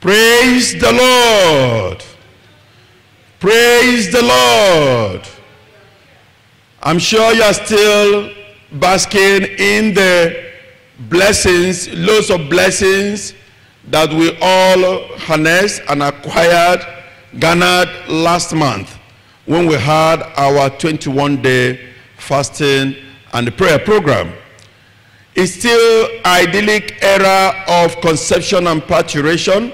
Praise the Lord. Praise the Lord. I'm sure you are still basking in the blessings, loads of blessings that we all harnessed and acquired, garnered last month when we had our 21 day fasting and prayer program. It's still idyllic era of conception and parturition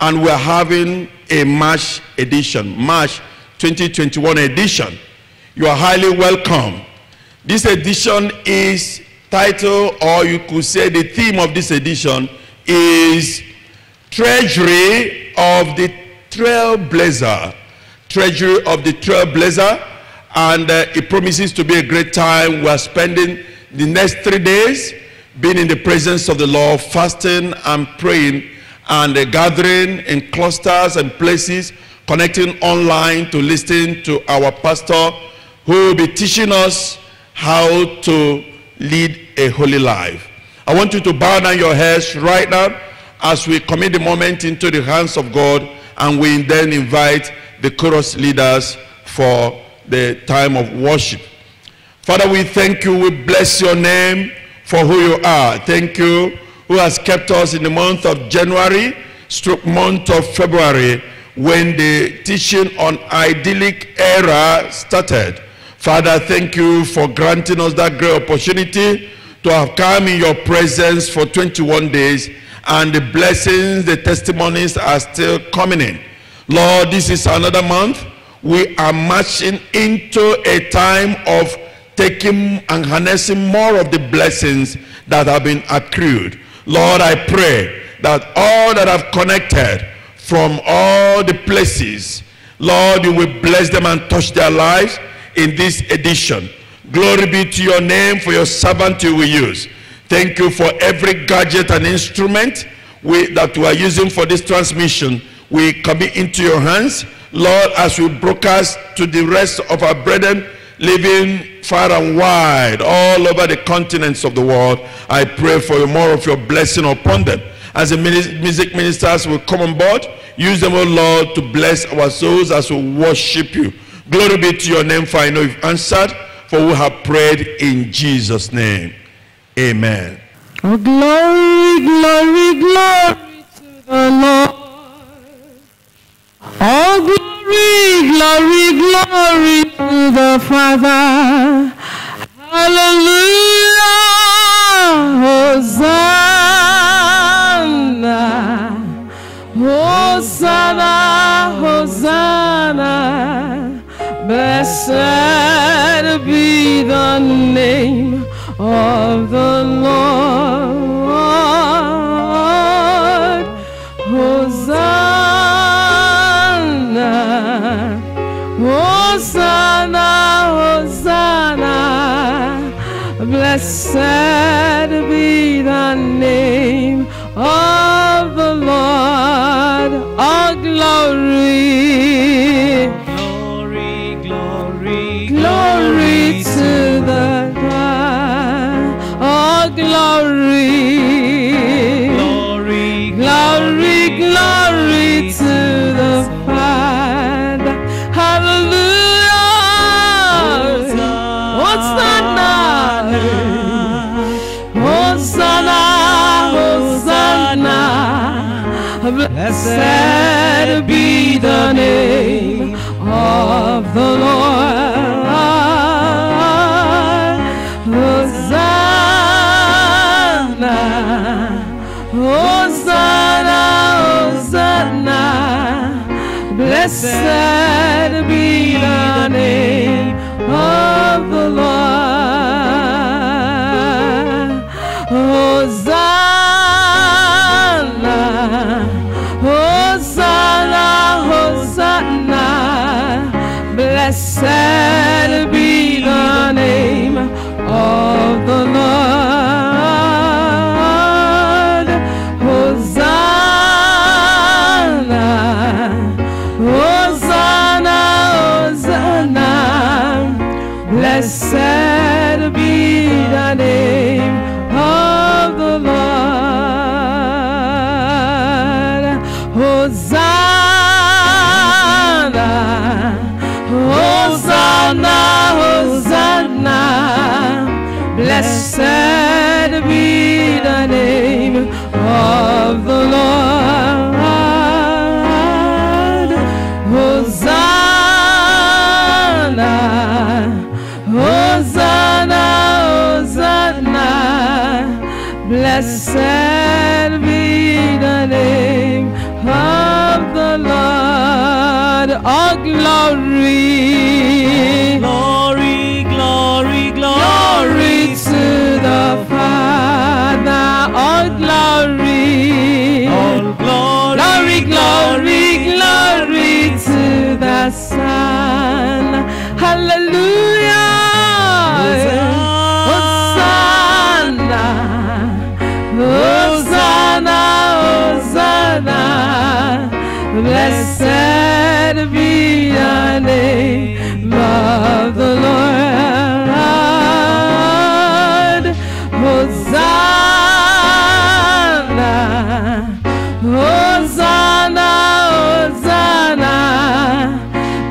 and we're having a March edition, March 2021 edition. You are highly welcome. This edition is title or you could say the theme of this edition is Treasury of the Trailblazer. Treasury of the Trailblazer. And uh, it promises to be a great time. We are spending the next three days being in the presence of the Lord, fasting and praying and uh, gathering in clusters and places, connecting online to listen to our pastor who will be teaching us how to lead a holy life. I want you to bow down your heads right now as we commit the moment into the hands of God and we then invite the chorus leaders for the time of worship. Father, we thank you. We bless your name for who you are. Thank you who has kept us in the month of January, stroke month of February, when the teaching on idyllic era started. Father, thank you for granting us that great opportunity to have come in your presence for 21 days and the blessings, the testimonies are still coming in. Lord, this is another month. We are marching into a time of taking and harnessing more of the blessings that have been accrued. Lord, I pray that all that have connected from all the places, Lord, you will bless them and touch their lives in this edition. Glory be to your name for your servant you will use. Thank you for every gadget and instrument we, that we are using for this transmission. We commit into your hands. Lord, as we broadcast to the rest of our brethren living far and wide all over the continents of the world, I pray for more of your blessing upon them. As the music ministers will come on board, use them, O oh Lord, to bless our souls as we worship you. Glory be to your name, for I know you've answered, for we have prayed in Jesus' name. Amen. Oh, glory, glory, glory to the Lord. Oh, glory, glory, glory to the Father. Hallelujah. Hosanna. Hosanna. Hosanna. Blessed Blessed be the name of the Lord. Hosanna. Hosanna, Hosanna, blessed be the name of the Lord. Blessed of the Lord. Hosanna, Hosanna, Hosanna. Blessed be the name of the Lord. All glory. Glory, glory, Glory glory. to the Father, all glory. Blessed be the name of the Lord. Hosanna. Hosanna, Hosanna.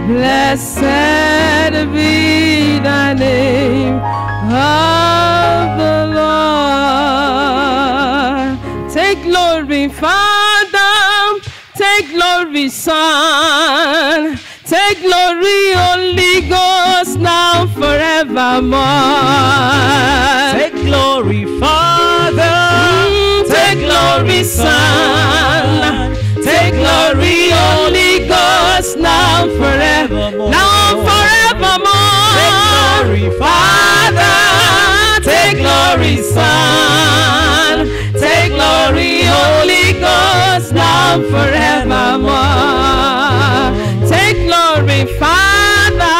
Blessed be the name of the Lord. Take glory, Father. Take glory, Son. Take glory, Holy Ghost, now forevermore. Take glory, Father. Mm, Take glory, Son. Take glory, Holy Ghost, now forever, now forevermore. Take glory, Father. Take glory, Son. Take glory, Holy Ghost, now forevermore. Take glory, Father.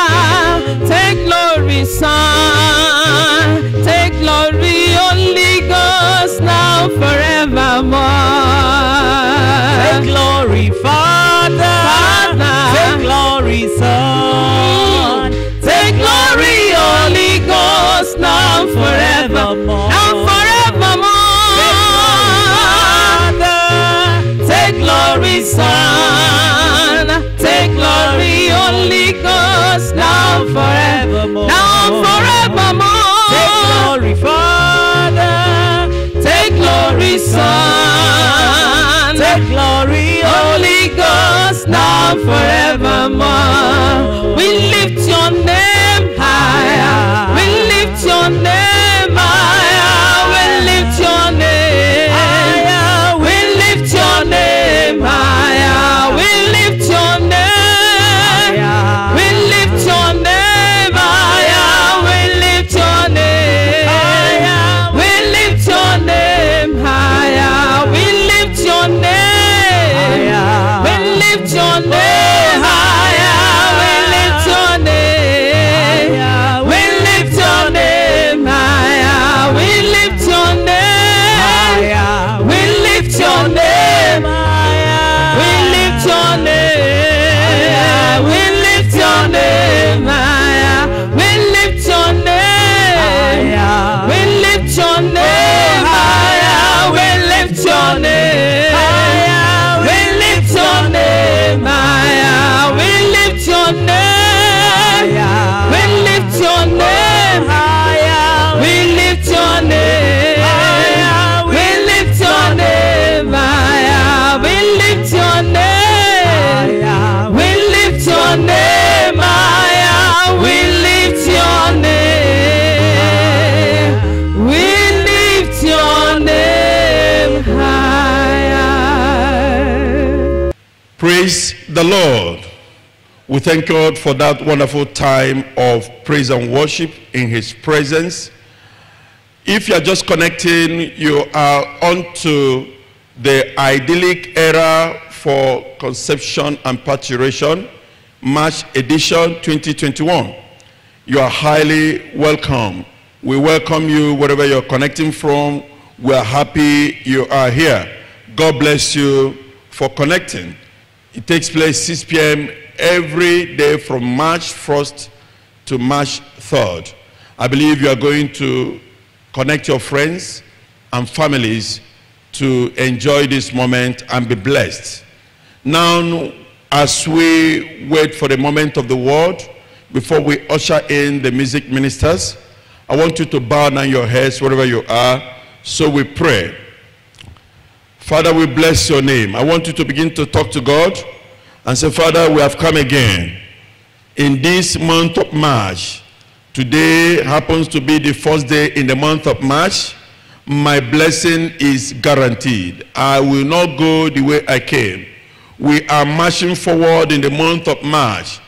Take glory, Son. Take glory, Holy Ghost, now forevermore. Take glory, Father. Father. Take glory, Son. Now forevermore. Now forevermore. Take glory, Son. Take glory, Holy Ghost, now forevermore. Now forevermore. Take glory, Father. Take glory, Son. Glory, Holy Ghost, now forevermore. We lift your name higher. We lift your name higher. We lift your name Praise the Lord. We thank God for that wonderful time of praise and worship in His presence. If you are just connecting, you are onto the idyllic era for conception and parturition, March edition 2021. You are highly welcome. We welcome you wherever you're connecting from. We are happy you are here. God bless you for connecting. It takes place 6 p.m. every day from March 1st to March 3rd. I believe you are going to connect your friends and families to enjoy this moment and be blessed. Now, as we wait for the moment of the word, before we usher in the music ministers, I want you to bow down your heads wherever you are. So we pray. Father, we bless your name. I want you to begin to talk to God and say, Father, we have come again in this month of March. Today happens to be the first day in the month of March. My blessing is guaranteed. I will not go the way I came. We are marching forward in the month of March.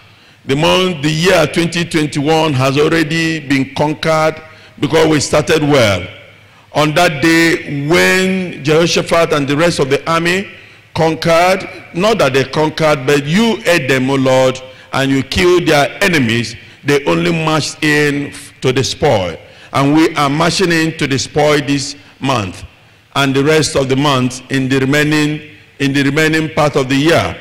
The month, the year 2021 has already been conquered because we started well. On that day, when Jehoshaphat and the rest of the army conquered, not that they conquered, but you ate them, O Lord, and you killed their enemies, they only marched in to the spoil. And we are marching in to the spoil this month and the rest of the month in the remaining in the remaining part of the year.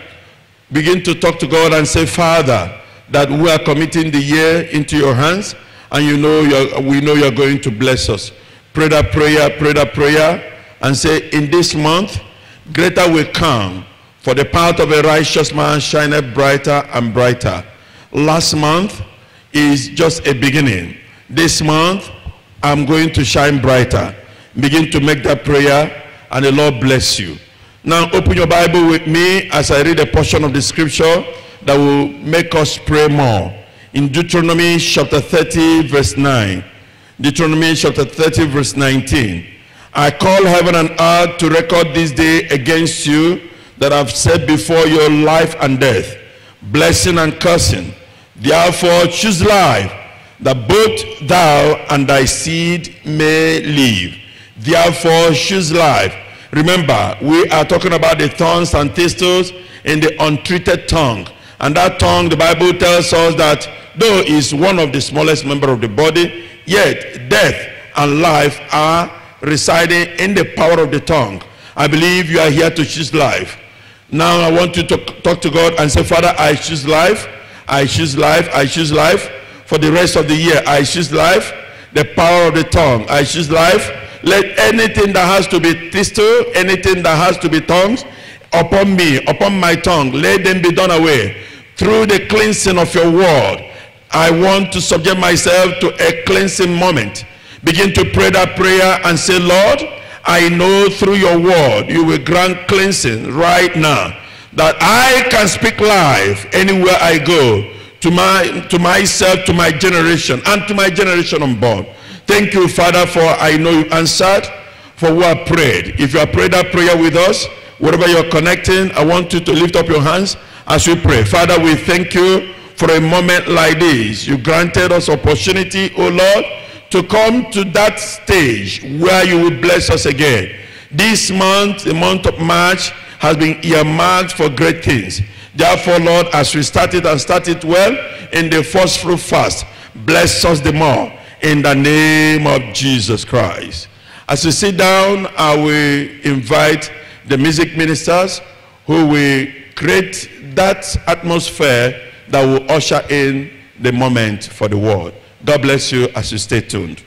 Begin to talk to God and say, Father, that we are committing the year into your hands and you know we know you're going to bless us. Pray that prayer, pray that prayer and say, in this month, greater will come for the path of a righteous man shineth brighter and brighter. Last month is just a beginning. This month, I'm going to shine brighter. Begin to make that prayer and the Lord bless you. Now open your Bible with me as I read a portion of the scripture that will make us pray more. In Deuteronomy chapter 30 verse 9. Deuteronomy chapter 30 verse 19. I call heaven and earth to record this day against you that I've set before your life and death, blessing and cursing. Therefore choose life, that both thou and thy seed may live. Therefore choose life Remember, we are talking about the thorns and thistles in the untreated tongue. And that tongue, the Bible tells us that though is one of the smallest member of the body, yet death and life are residing in the power of the tongue. I believe you are here to choose life. Now I want you to talk to God and say, Father, I choose life. I choose life. I choose life. For the rest of the year, I choose life. The power of the tongue. I choose life let anything that has to be thistle, anything that has to be tongues, upon me, upon my tongue, let them be done away. Through the cleansing of your word, I want to subject myself to a cleansing moment. Begin to pray that prayer and say, Lord, I know through your word you will grant cleansing right now that I can speak life anywhere I go to my to myself, to my generation, and to my generation unborn. Thank you, Father, for I know you answered, for we I prayed. If you have prayed that prayer with us, wherever you're connecting, I want you to lift up your hands as we pray. Father, we thank you for a moment like this. You granted us opportunity, O Lord, to come to that stage where you will bless us again. This month, the month of March, has been earmarked for great things. Therefore, Lord, as we started and started well in the first fruit fast, bless us the more in the name of Jesus Christ. As we sit down, I will invite the music ministers who will create that atmosphere that will usher in the moment for the world. God bless you as you stay tuned.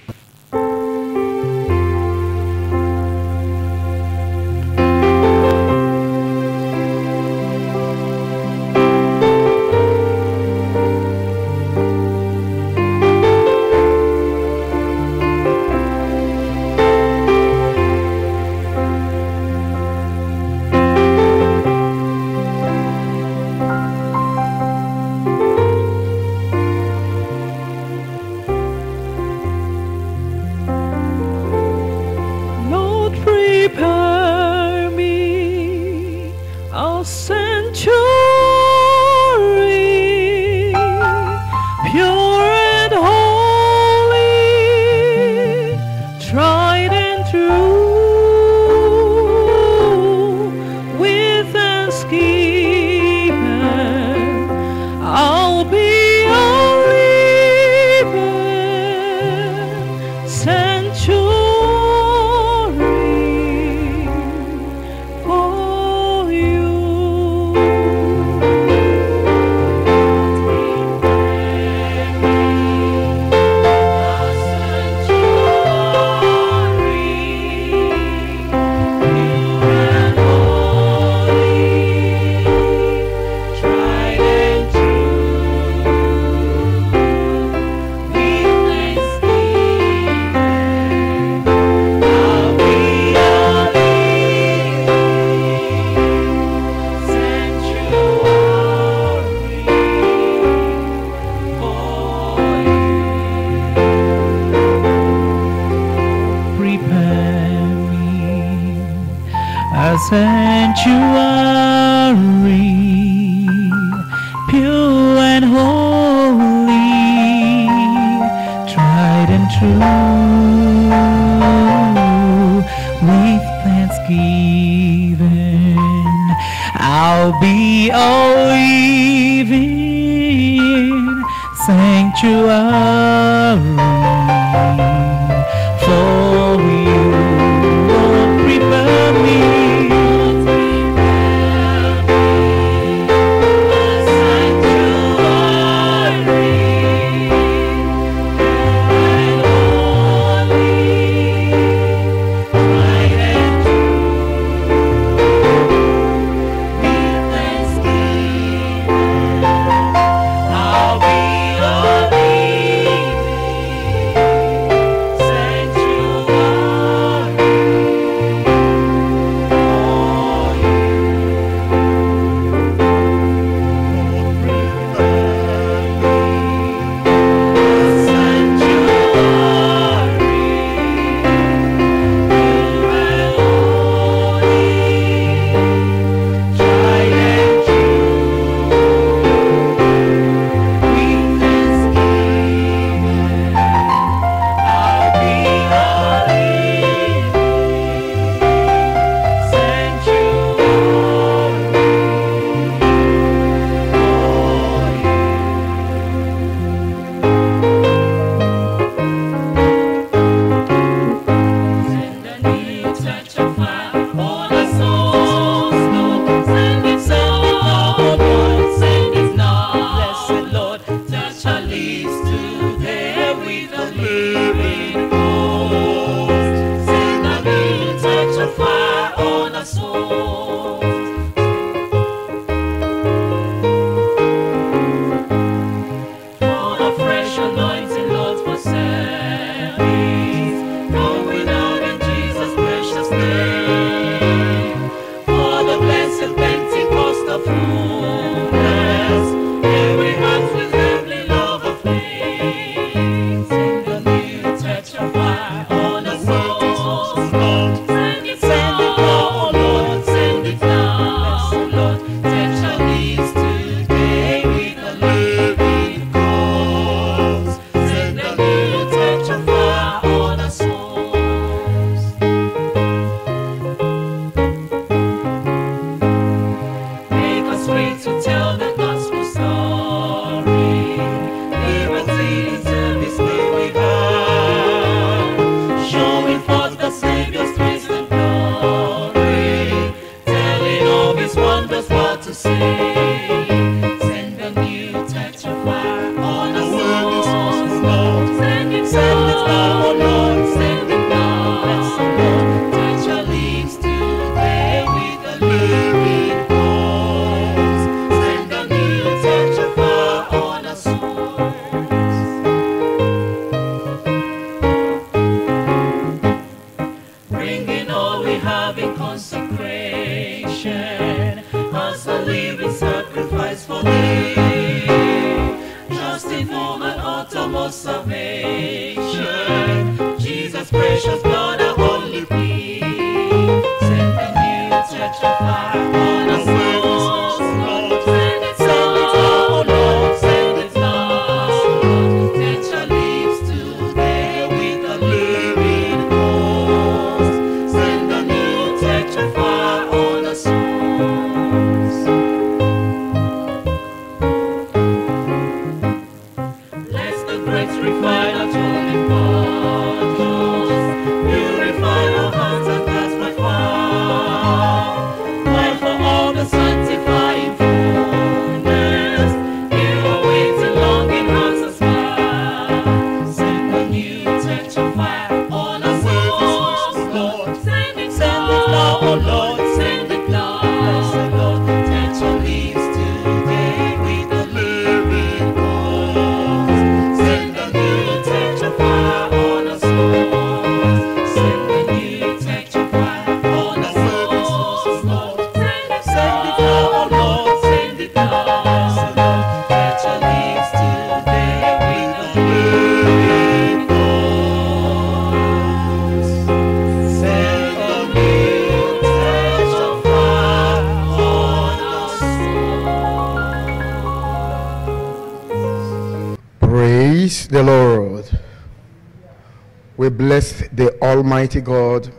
Bless the Almighty God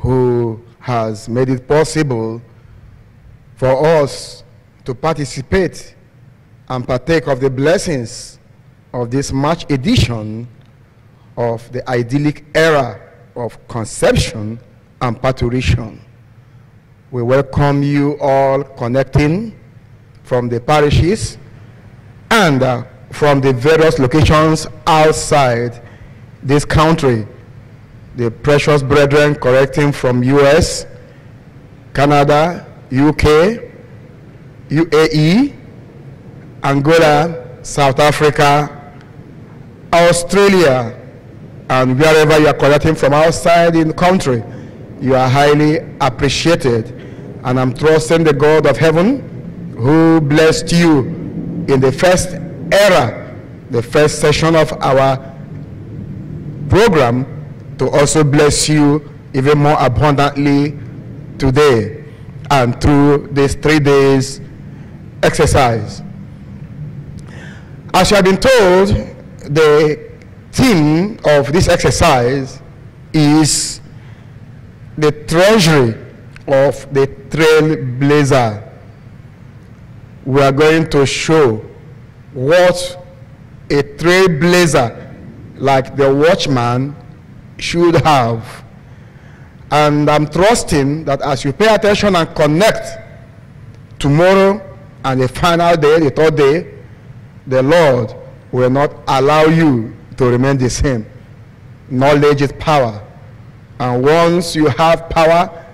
who has made it possible for us to participate and partake of the blessings of this March edition of the idyllic era of conception and parturition. We welcome you all connecting from the parishes and uh, from the various locations outside this country. The precious brethren correcting from US, Canada, UK, UAE, Angola, South Africa, Australia, and wherever you are collecting from outside in the country, you are highly appreciated. And I'm trusting the God of heaven who blessed you in the first era, the first session of our program, to also bless you even more abundantly today and through this three days exercise. As you have been told, the theme of this exercise is the treasury of the trailblazer. We are going to show what a trailblazer like the watchman should have. And I'm trusting that as you pay attention and connect tomorrow and the final day, the third day, the Lord will not allow you to remain the same. Knowledge is power. And once you have power,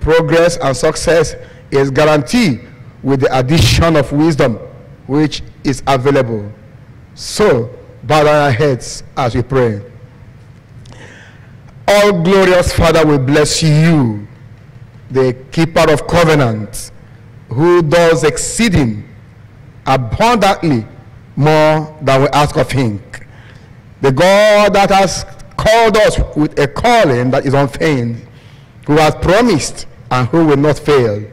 progress and success is guaranteed with the addition of wisdom which is available. So, bow our heads as we pray. All glorious Father, we bless you, the keeper of covenant, who does exceeding abundantly more than we ask of him. The God that has called us with a calling that is unfeigned, who has promised and who will not fail.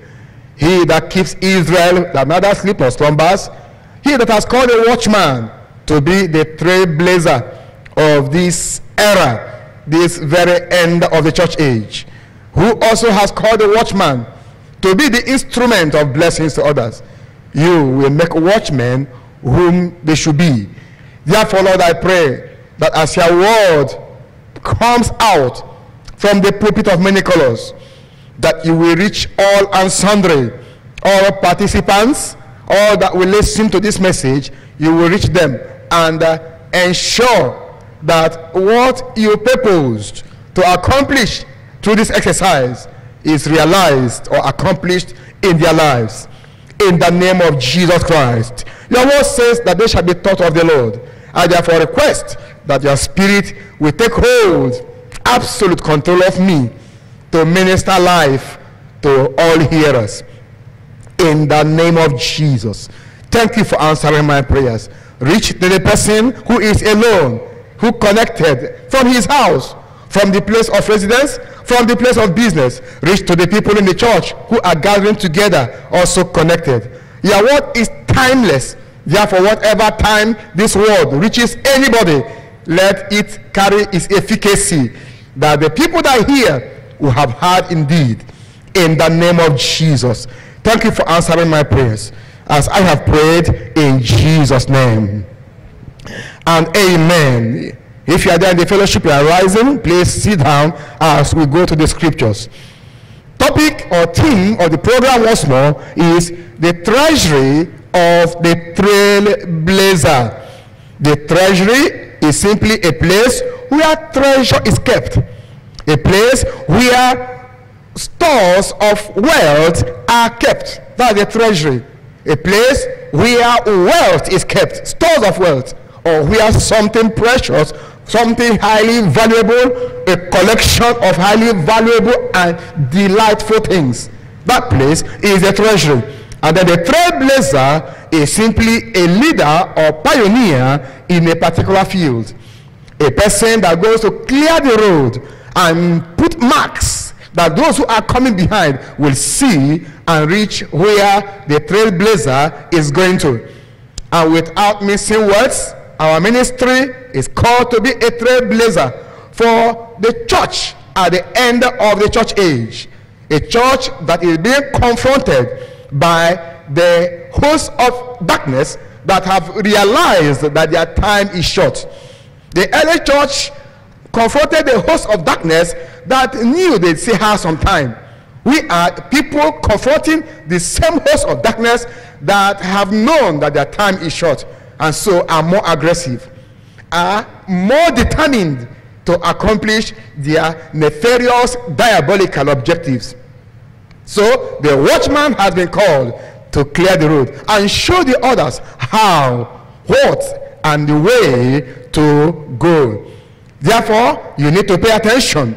He that keeps Israel that neither sleep nor slumbers, he that has called a watchman to be the trailblazer of this era, this very end of the church age, who also has called the watchman to be the instrument of blessings to others. You will make watchmen whom they should be. Therefore, Lord, I pray that as your word comes out from the pulpit of many colors, that you will reach all and sundry, all participants, all that will listen to this message, you will reach them and uh, ensure that what you proposed to accomplish through this exercise is realized or accomplished in their lives. In the name of Jesus Christ. Your word says that they shall be taught of the Lord. I therefore request that your spirit will take hold, absolute control of me to minister life to all hearers. In the name of Jesus. Thank you for answering my prayers. Reach to the person who is alone, who connected from his house, from the place of residence, from the place of business. Reach to the people in the church who are gathering together, also connected. Your word is timeless. Therefore, whatever time this word reaches anybody, let it carry its efficacy that the people that hear will have heard indeed. In the name of Jesus. Thank you for answering my prayers as I have prayed in Jesus' name. And amen. If you are there in the fellowship, you are rising, please sit down as we go to the scriptures. Topic or theme of the program once more is the treasury of the trailblazer. The treasury is simply a place where treasure is kept, a place where stores of wealth are kept. That's the treasury. A place where wealth is kept, stores of wealth, or where something precious, something highly valuable, a collection of highly valuable and delightful things. That place is the treasury. And then the trailblazer is simply a leader or pioneer in a particular field. A person that goes to clear the road and put marks that those who are coming behind will see and reach where the trailblazer is going to. And without missing words, our ministry is called to be a trailblazer for the church at the end of the church age. A church that is being confronted by the hosts of darkness that have realized that their time is short. The early church confronted the host of darkness that knew they'd see her some time. We are people confronting the same host of darkness that have known that their time is short and so are more aggressive, are more determined to accomplish their nefarious, diabolical objectives. So the watchman has been called to clear the road and show the others how, what, and the way to go. Therefore, you need to pay attention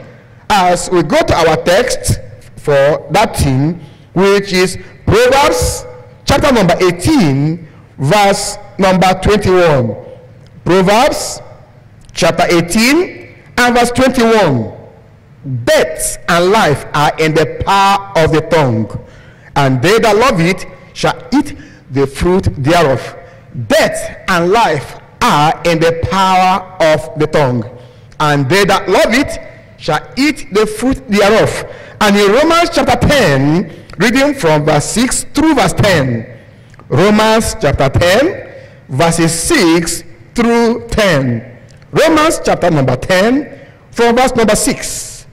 as we go to our text for that thing, which is Proverbs chapter number 18, verse number 21. Proverbs chapter 18 and verse 21. Death and life are in the power of the tongue, and they that love it shall eat the fruit thereof. Death and life are in the power of the tongue, and they that love it shall eat the fruit thereof. And in Romans chapter 10, reading from verse 6 through verse 10, Romans chapter 10, verses 6 through 10. Romans chapter number 10, from verse number 6.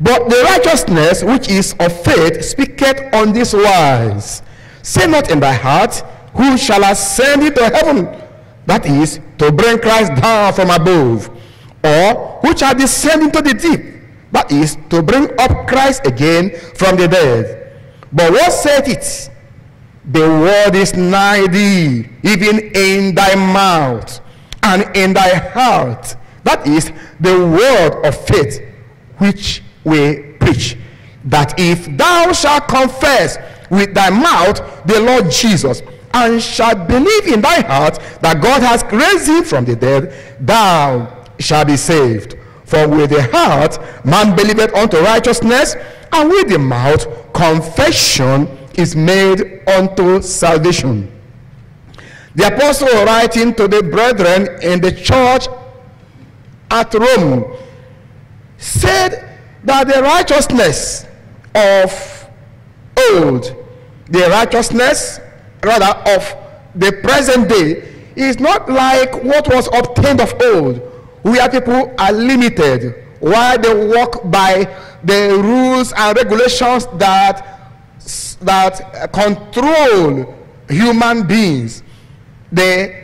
But the righteousness which is of faith speaketh on this wise. Say not in thy heart, Who shall ascend into heaven? That is, to bring Christ down from above. Or, which are descended into the deep? That is, to bring up Christ again from the dead. But what said it? The word is nigh thee, even in thy mouth and in thy heart. That is the word of faith which we preach. That if thou shalt confess with thy mouth the Lord Jesus and shalt believe in thy heart that God has raised him from the dead, thou shalt be saved. For with the heart man believeth unto righteousness, and with the mouth confession is made unto salvation. The apostle writing to the brethren in the church at Rome said that the righteousness of old, the righteousness rather of the present day, is not like what was obtained of old, where people are limited, while they walk by the rules and regulations that that control human beings. The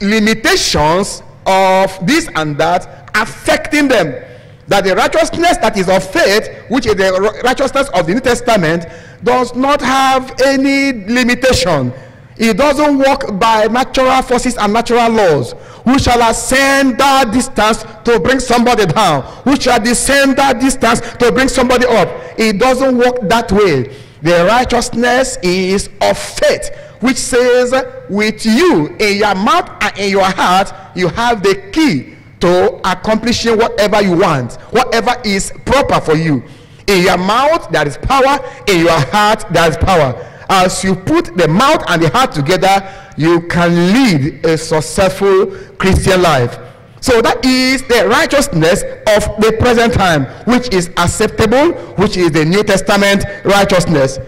limitations of this and that affecting them. That the righteousness that is of faith which is the righteousness of the new testament does not have any limitation it doesn't work by natural forces and natural laws who shall ascend that distance to bring somebody down who shall descend that distance to bring somebody up it doesn't work that way the righteousness is of faith which says with you in your mouth and in your heart you have the key to accomplishing whatever you want, whatever is proper for you. In your mouth, there is power. In your heart, there is power. As you put the mouth and the heart together, you can lead a successful Christian life. So that is the righteousness of the present time, which is acceptable, which is the New Testament righteousness.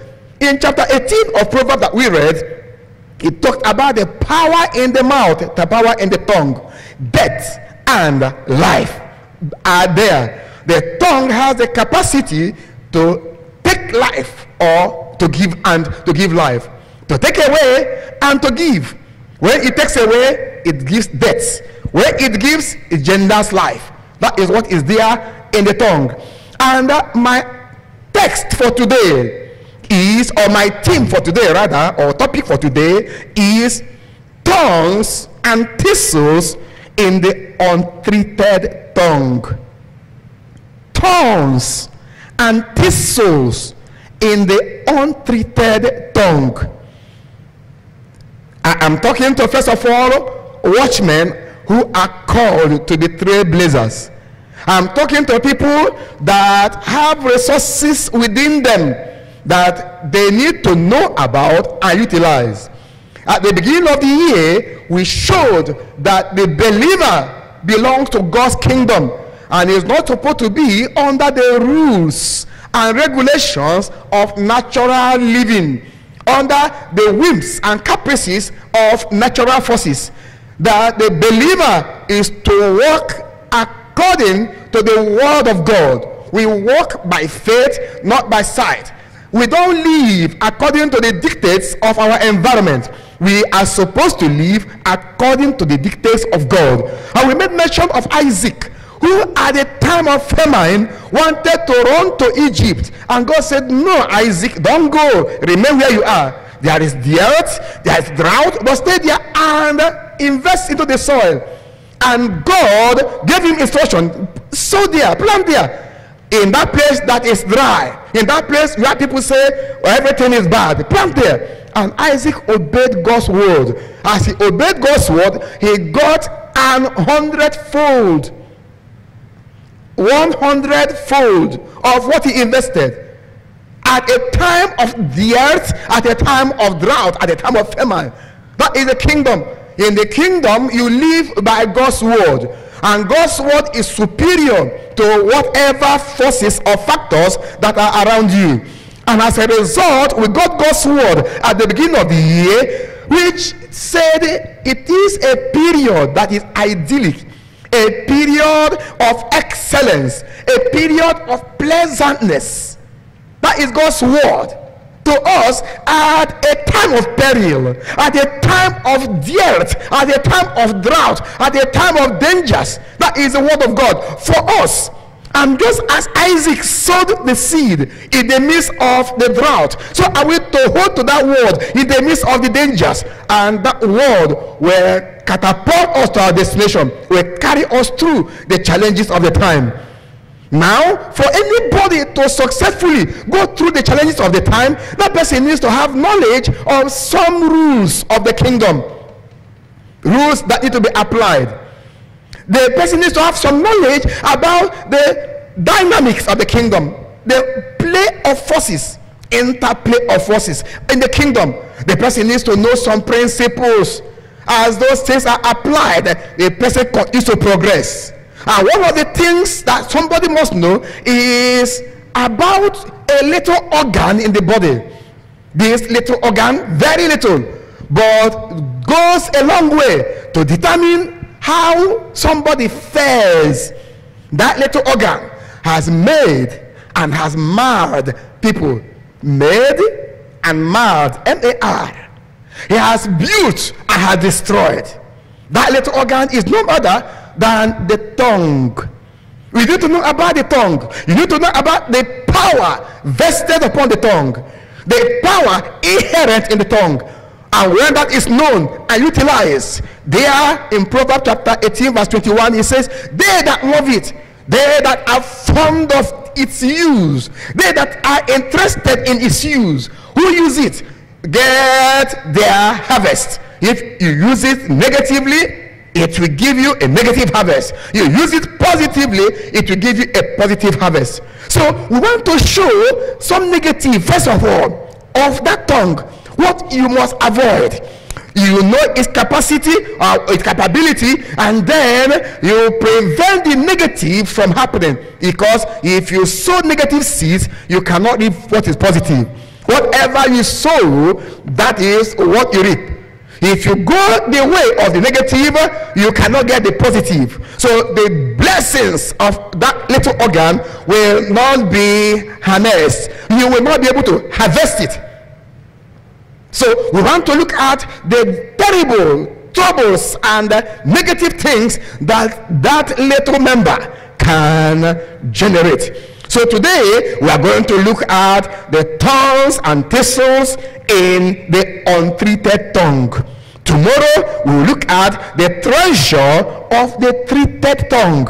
In chapter 18 of Proverbs that we read, it talked about the power in the mouth, the power in the tongue, death and life are there. The tongue has the capacity to take life or to give and to give life. To take away and to give. When it takes away, it gives death. When it gives, it genders life. That is what is there in the tongue. And uh, my text for today is, or my theme for today, rather, or topic for today is tongues and thistles in the untreated tongue. Thorns and thistles in the untreated tongue. I am talking to, first of all, watchmen who are called to be trailblazers. I'm talking to people that have resources within them that they need to know about and utilize. At the beginning of the year, we showed that the believer belongs to God's kingdom and is not supposed to be under the rules and regulations of natural living, under the whims and caprices of natural forces. That the believer is to walk according to the word of God. We walk by faith, not by sight. We don't live according to the dictates of our environment. We are supposed to live according to the dictates of God. And we made mention of Isaac, who at the time of famine wanted to run to Egypt. And God said, No, Isaac, don't go. Remain where you are. There is dirt, there is drought, but stay there and invest into the soil. And God gave him instruction sow there, plant there. In that place that is dry, in that place where people say "Oh, everything is bad, plant there. And Isaac obeyed God's word. As he obeyed God's word, he got an hundredfold, one fold of what he invested at a time of dearth, at a time of drought, at a time of famine. That is the kingdom. In the kingdom, you live by God's word. And God's word is superior to whatever forces or factors that are around you. And as a result, we got God's word at the beginning of the year, which said it is a period that is idyllic, a period of excellence, a period of pleasantness. That is God's word to us at a time of peril, at a time of dearth, at a time of drought, at a time of dangers. That is the word of God for us. And just as Isaac sowed the seed in the midst of the drought, so are we to hold to that word in the midst of the dangers. And that word will catapult us to our destination, will carry us through the challenges of the time. Now, for anybody to successfully go through the challenges of the time, that person needs to have knowledge of some rules of the kingdom. Rules that need to be applied. The person needs to have some knowledge about the dynamics of the kingdom, the play of forces, interplay of forces in the kingdom. The person needs to know some principles. As those things are applied, the person continues to progress. And one of the things that somebody must know is about a little organ in the body. This little organ, very little, but goes a long way to determine how somebody fares. That little organ has made and has marred people. Made and marred, M A R. He has built and has destroyed. That little organ is no other than the tongue. We need to know about the tongue. You need to know about the power vested upon the tongue, the power inherent in the tongue. And when that is known and utilized, there in Proverbs chapter 18, verse 21, it says, They that love it, they that are fond of its use, they that are interested in its use, who use it, get their harvest. If you use it negatively, it will give you a negative harvest. You use it positively, it will give you a positive harvest. So we want to show some negative, first of all, of that tongue. What you must avoid. You know its capacity or its capability, and then you prevent the negative from happening. Because if you sow negative seeds, you cannot reap what is positive. Whatever you sow, that is what you reap. If you go the way of the negative, you cannot get the positive. So the blessings of that little organ will not be harnessed. You will not be able to harvest it. So we want to look at the terrible troubles and negative things that that little member can generate. So today we are going to look at the thorns and thistles in the untreated tongue. Tomorrow we will look at the treasure of the treated tongue.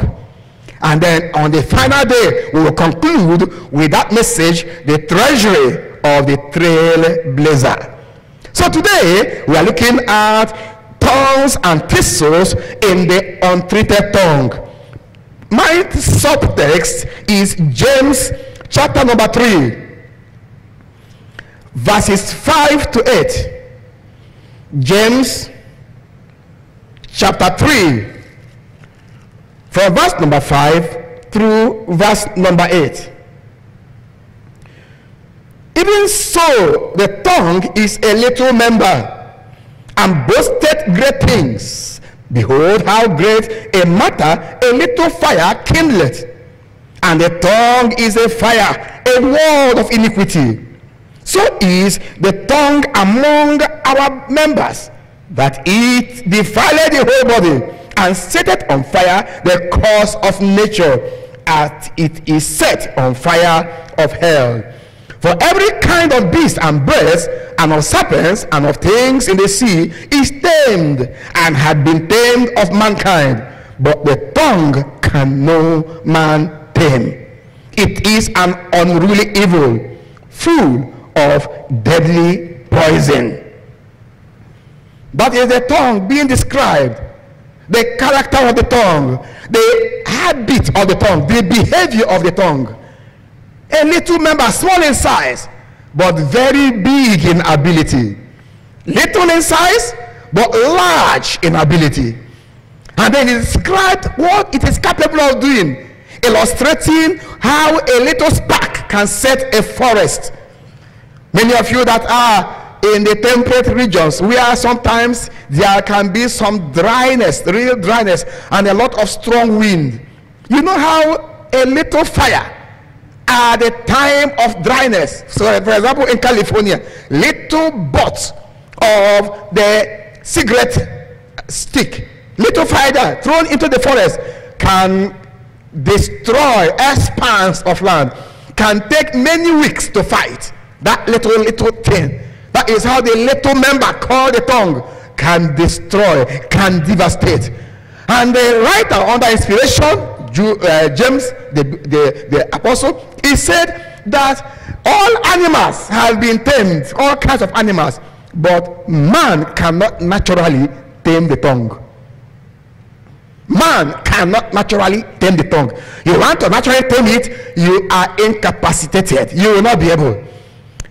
And then on the final day, we will conclude with that message the treasury of the trailblazer. So today, we are looking at tongues and thistles in the untreated tongue. My subtext is James chapter number 3, verses 5 to 8. James chapter 3, from verse number 5 through verse number 8. Even so, the tongue is a little member and boasted great things. Behold, how great a matter a little fire kindleth. And the tongue is a fire, a world of iniquity. So is the tongue among our members that it defileth the whole body and setteth on fire the course of nature as it is set on fire of hell. For every kind of beast and birds and of serpents and of things in the sea is tamed and had been tamed of mankind. But the tongue can no man tame. It is an unruly evil, full of deadly poison. That is the tongue being described. The character of the tongue, the habit of the tongue, the behavior of the tongue. A little member, small in size, but very big in ability. Little in size, but large in ability. And then he described what it is capable of doing, illustrating how a little spark can set a forest. Many of you that are in the temperate regions where sometimes there can be some dryness, real dryness, and a lot of strong wind. You know how a little fire at the time of dryness, so for example in California, little butts of the cigarette stick, little fire thrown into the forest can destroy expanse of land, can take many weeks to fight. That little, little thing. That is how the little member called the tongue can destroy, can devastate. And the writer, under inspiration, Ju- uh, James, the, the, the apostle, he said that all animals have been tamed, all kinds of animals, but man cannot naturally tame the tongue. Man cannot naturally tame the tongue. You want to naturally tame it, you are incapacitated. You will not be able.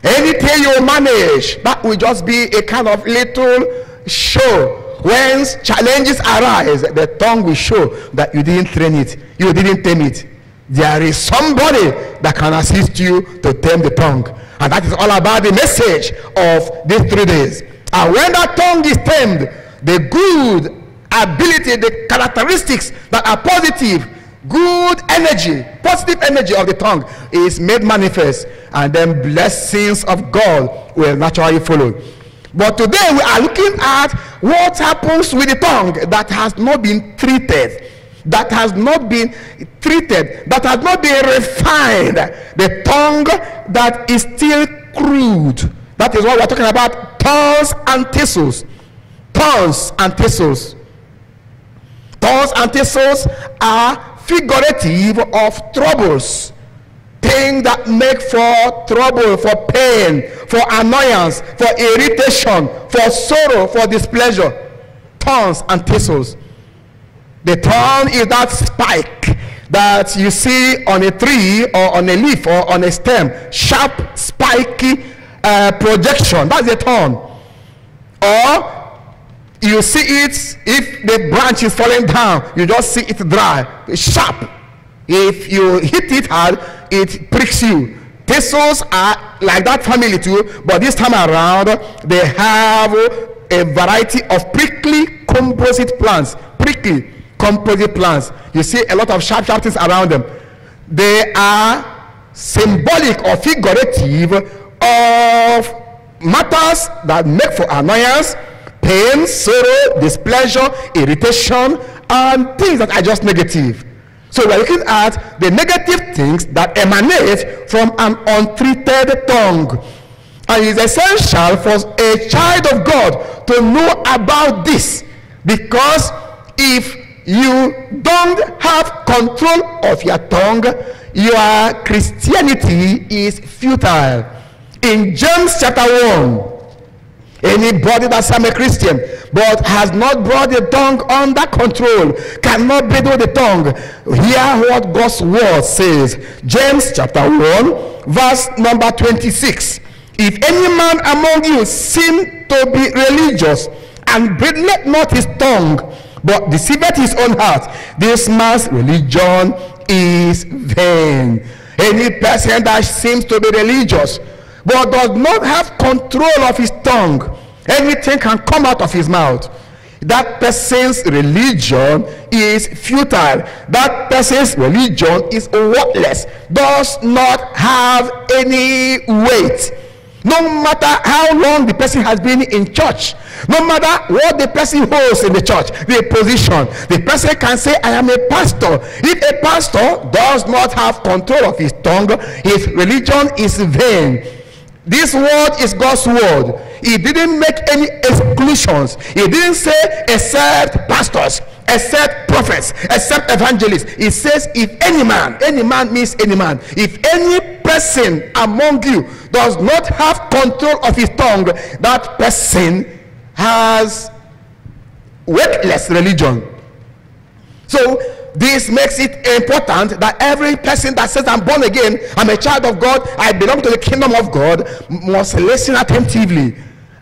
Anything you manage, that will just be a kind of little show. When challenges arise, the tongue will show that you didn't train it, you didn't tame it. There is somebody that can assist you to tame the tongue. And that is all about the message of these three days. And when that tongue is tamed, the good ability, the characteristics that are positive, good energy, positive energy of the tongue is made manifest, and then blessings of God will naturally follow. But today we are looking at what happens with the tongue that has not been treated, that has not been treated, that has not been refined. The tongue that is still crude. That is what we're talking about thorns and thistles. Thorns and thistles. Thorns and thistles are figurative of troubles. Things that make for trouble, for pain, for annoyance, for irritation, for sorrow, for displeasure. Thorns and thistles. The thorn is that spike that you see on a tree or on a leaf or on a stem. Sharp, spiky uh, projection. That's a thorn. Or you see it if the branch is falling down you just see it dry sharp if you hit it hard it pricks you. Thistles are like that family too but this time around they have a variety of prickly composite plants prickly composite plants. You see a lot of sharp sharp things around them. They are symbolic or figurative of matters that make for annoyance pain, sorrow, displeasure, irritation, and things that are just negative. So we're looking at the negative things that emanate from an untreated tongue. And it's essential for a child of God to know about this because if you don't have control of your tongue, your Christianity is futile. In James chapter 1, Anybody that's a Christian but has not brought the tongue under control cannot bridle the tongue. Hear what God's word says. James chapter 1, verse number 26. If any man among you seem to be religious and bridleth not his tongue, but deceiveth his own heart. This man's religion is vain. Any person that seems to be religious but does not have control of his tongue, anything can come out of his mouth. That person's religion is futile. That person's religion is worthless, does not have any weight. No matter how long the person has been in church, no matter what the person holds in the church, the position, the person can say, I am a pastor. If a pastor does not have control of his tongue, his religion is vain. This word is God's word. He didn't make any exclusions. He didn't say except pastors, except prophets, except evangelists. He says if any man, any man means any man. If any person among you does not have control of his tongue, that person has weightless religion. So this makes it important that every person that says I'm born again, I'm a child of God, I belong to the kingdom of God, must listen attentively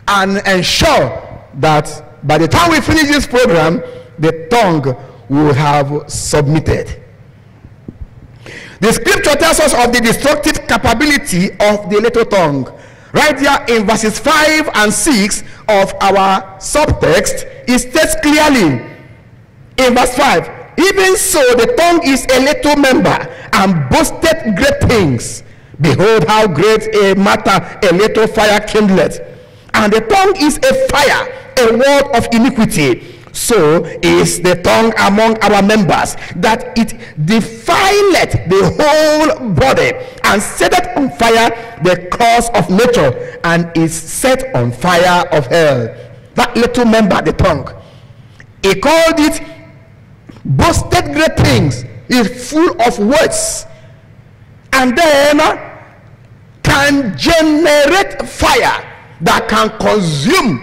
and ensure that by the time we finish this program, the tongue will have submitted. The scripture tells us of the destructive capability of the little tongue. Right there in verses 5 and 6 of our subtext, it states clearly in verse 5 even so the tongue is a little member and boasted great things. Behold how great a matter a little fire kindleth. And the tongue is a fire a word of iniquity. So is the tongue among our members that it defileth the whole body and setteth on fire the cause of nature and is set on fire of hell. That little member the tongue. He called it boasted great things is full of words. And then can generate fire that can consume.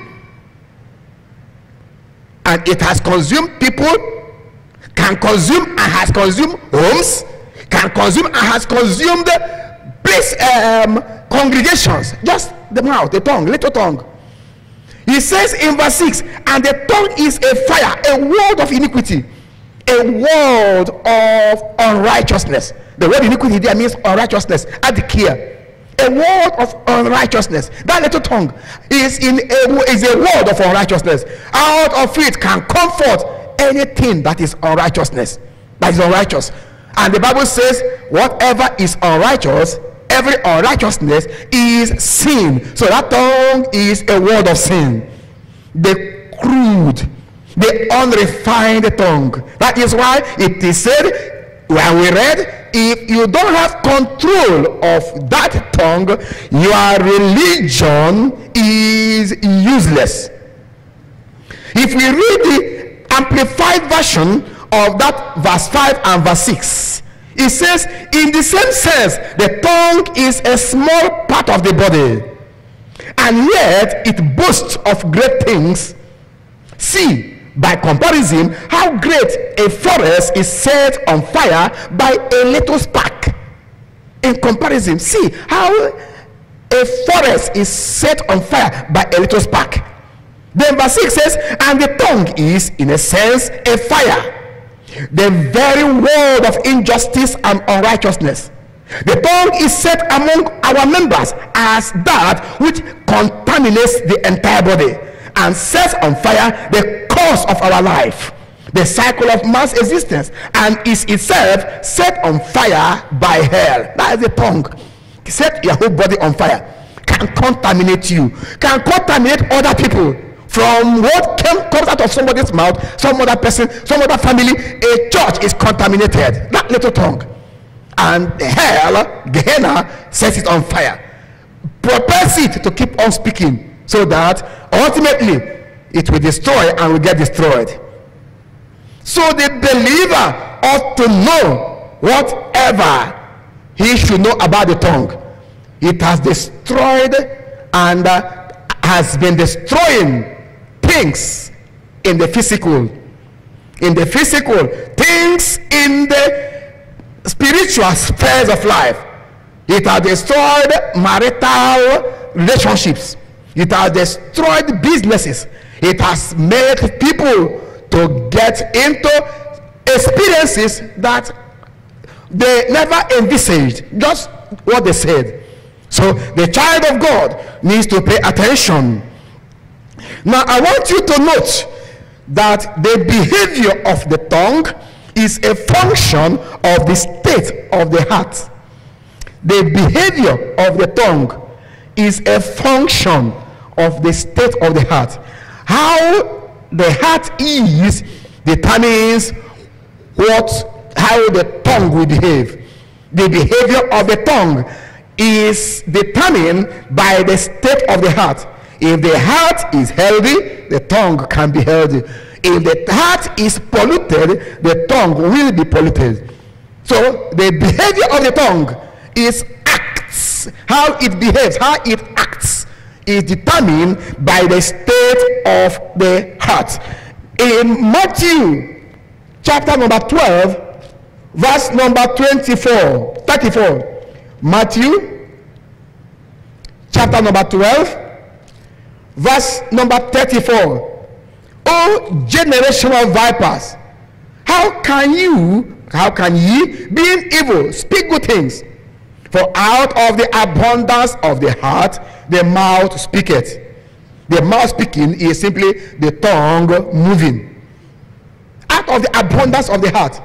And it has consumed people can consume and has consumed homes can consume and has consumed place um, congregations. Just the mouth the tongue little tongue. He says in verse 6 and the tongue is a fire a word of iniquity a world of unrighteousness. The word iniquity there means unrighteousness. Here. A word of unrighteousness. That little tongue is in a is a word of unrighteousness. Out of it can come forth anything that is unrighteousness. That is unrighteous. And the Bible says, whatever is unrighteous, every unrighteousness is sin. So that tongue is a word of sin. The crude the unrefined tongue. That is why it is said, when we read, if you don't have control of that tongue, your religion is useless. If we read the amplified version of that verse 5 and verse 6, it says, in the same sense, the tongue is a small part of the body, and yet it boasts of great things. See, by comparison, how great a forest is set on fire by a little spark. In comparison, see how a forest is set on fire by a little spark. Then verse 6 says, And the tongue is, in a sense, a fire, the very word of injustice and unrighteousness. The tongue is set among our members as that which contaminates the entire body and sets on fire the cause of our life, the cycle of man's existence, and is itself set on fire by hell. That is a tongue. Set your whole body on fire. Can contaminate you, can contaminate other people from what came, comes out of somebody's mouth, some other person, some other family. A church is contaminated. That little tongue. And hell, Gehenna, sets it on fire. Propels it to keep on speaking so that ultimately it will destroy and will get destroyed. So the believer ought to know whatever he should know about the tongue. It has destroyed and uh, has been destroying things in the physical. In the physical, things in the spiritual spheres of life. It has destroyed marital relationships. It has destroyed businesses. It has made people to get into experiences that they never envisaged, just what they said. So the child of God needs to pay attention. Now, I want you to note that the behavior of the tongue is a function of the state of the heart. The behavior of the tongue is a function of the state of the heart. How the heart is determines what how the tongue will behave. The behavior of the tongue is determined by the state of the heart. If the heart is healthy, the tongue can be healthy. If the heart is polluted, the tongue will be polluted. So the behavior of the tongue is acts. How it behaves, how it is determined by the state of the heart. In Matthew chapter number 12, verse number 24, 34. Matthew chapter number 12, verse number 34. O generational vipers, how can you, how can ye, being evil, speak good things? For out of the abundance of the heart, the mouth speaketh. The mouth speaking is simply the tongue moving. Out of the abundance of the heart.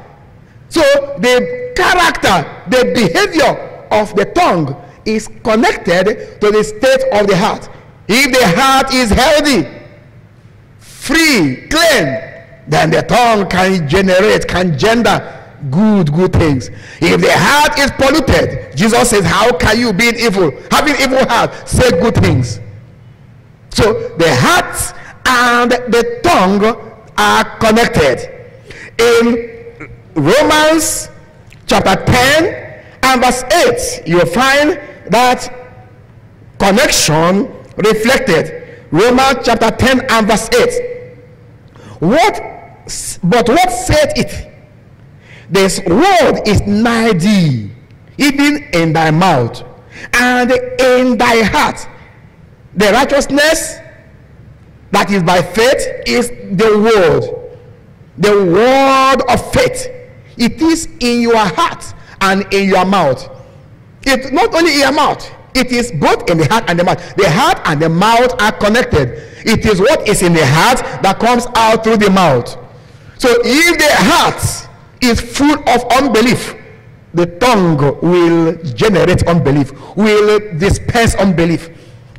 So the character, the behavior of the tongue is connected to the state of the heart. If the heart is healthy, free, clean, then the tongue can generate, can gender good, good things. If the heart is polluted, Jesus says, How can you be evil? Having evil heart, say good things. So the heart and the tongue are connected. In Romans chapter 10 and verse 8, you'll find that connection reflected. Romans chapter 10 and verse 8. What but what said it? This word is nigh thee, even in thy mouth and in thy heart. The righteousness that is by faith is the word. The word of faith. It is in your heart and in your mouth. It's not only in your mouth, it is both in the heart and the mouth. The heart and the mouth are connected. It is what is in the heart that comes out through the mouth. So if the heart is full of unbelief, the tongue will generate unbelief, will dispense unbelief.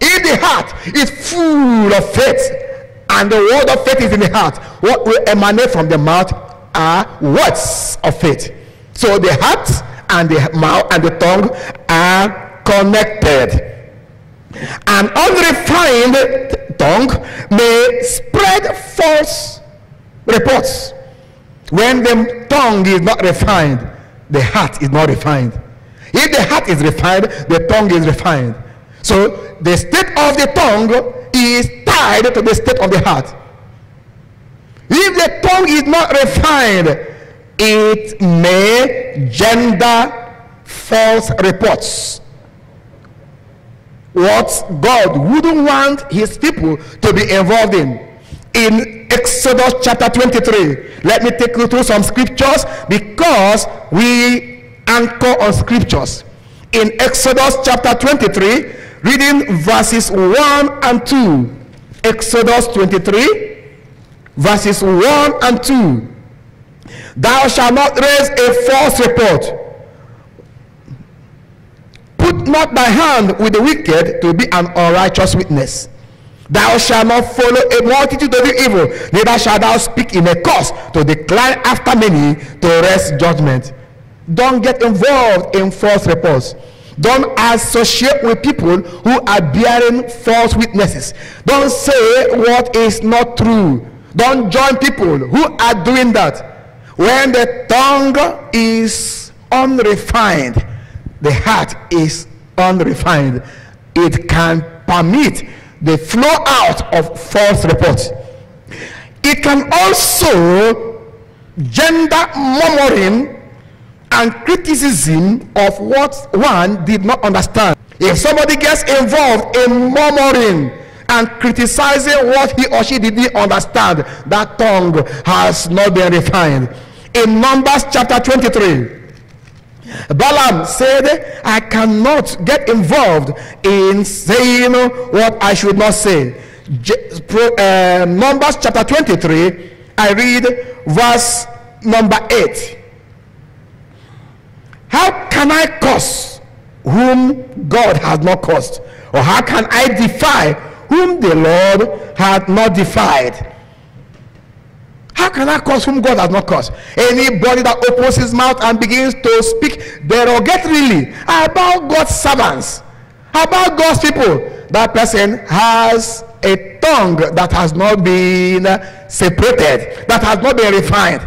If the heart is full of faith, and the word of faith is in the heart, what will emanate from the mouth are words of faith. So the heart and the mouth and the tongue are connected. An unrefined tongue may spread false reports. When the tongue is not refined, the heart is not refined. If the heart is refined, the tongue is refined. So the state of the tongue is tied to the state of the heart. If the tongue is not refined, it may gender false reports. What God wouldn't want his people to be involved in. In Exodus chapter 23, let me take you through some scriptures because we anchor on scriptures. In Exodus chapter 23, reading verses 1 and 2. Exodus 23, verses 1 and 2. Thou shalt not raise a false report. Put not thy hand with the wicked to be an unrighteous witness. Thou shalt not follow a multitude of evil, neither shalt thou speak in a cause to decline after many to rest judgment. Don't get involved in false reports. Don't associate with people who are bearing false witnesses. Don't say what is not true. Don't join people who are doing that. When the tongue is unrefined, the heart is unrefined. It can permit the flow out of false reports. It can also gender murmuring and criticism of what one did not understand. If somebody gets involved in murmuring and criticizing what he or she didn't understand, that tongue has not been refined. In Numbers chapter 23, Balaam said, I cannot get involved in saying what I should not say. Uh, Numbers chapter 23, I read verse number 8. How can I curse whom God has not cursed? Or how can I defy whom the Lord had not defied? How can I curse whom God has not cursed? Anybody that opens his mouth and begins to speak derogatorily about God's servants, about God's people, that person has a tongue that has not been separated, that has not been refined.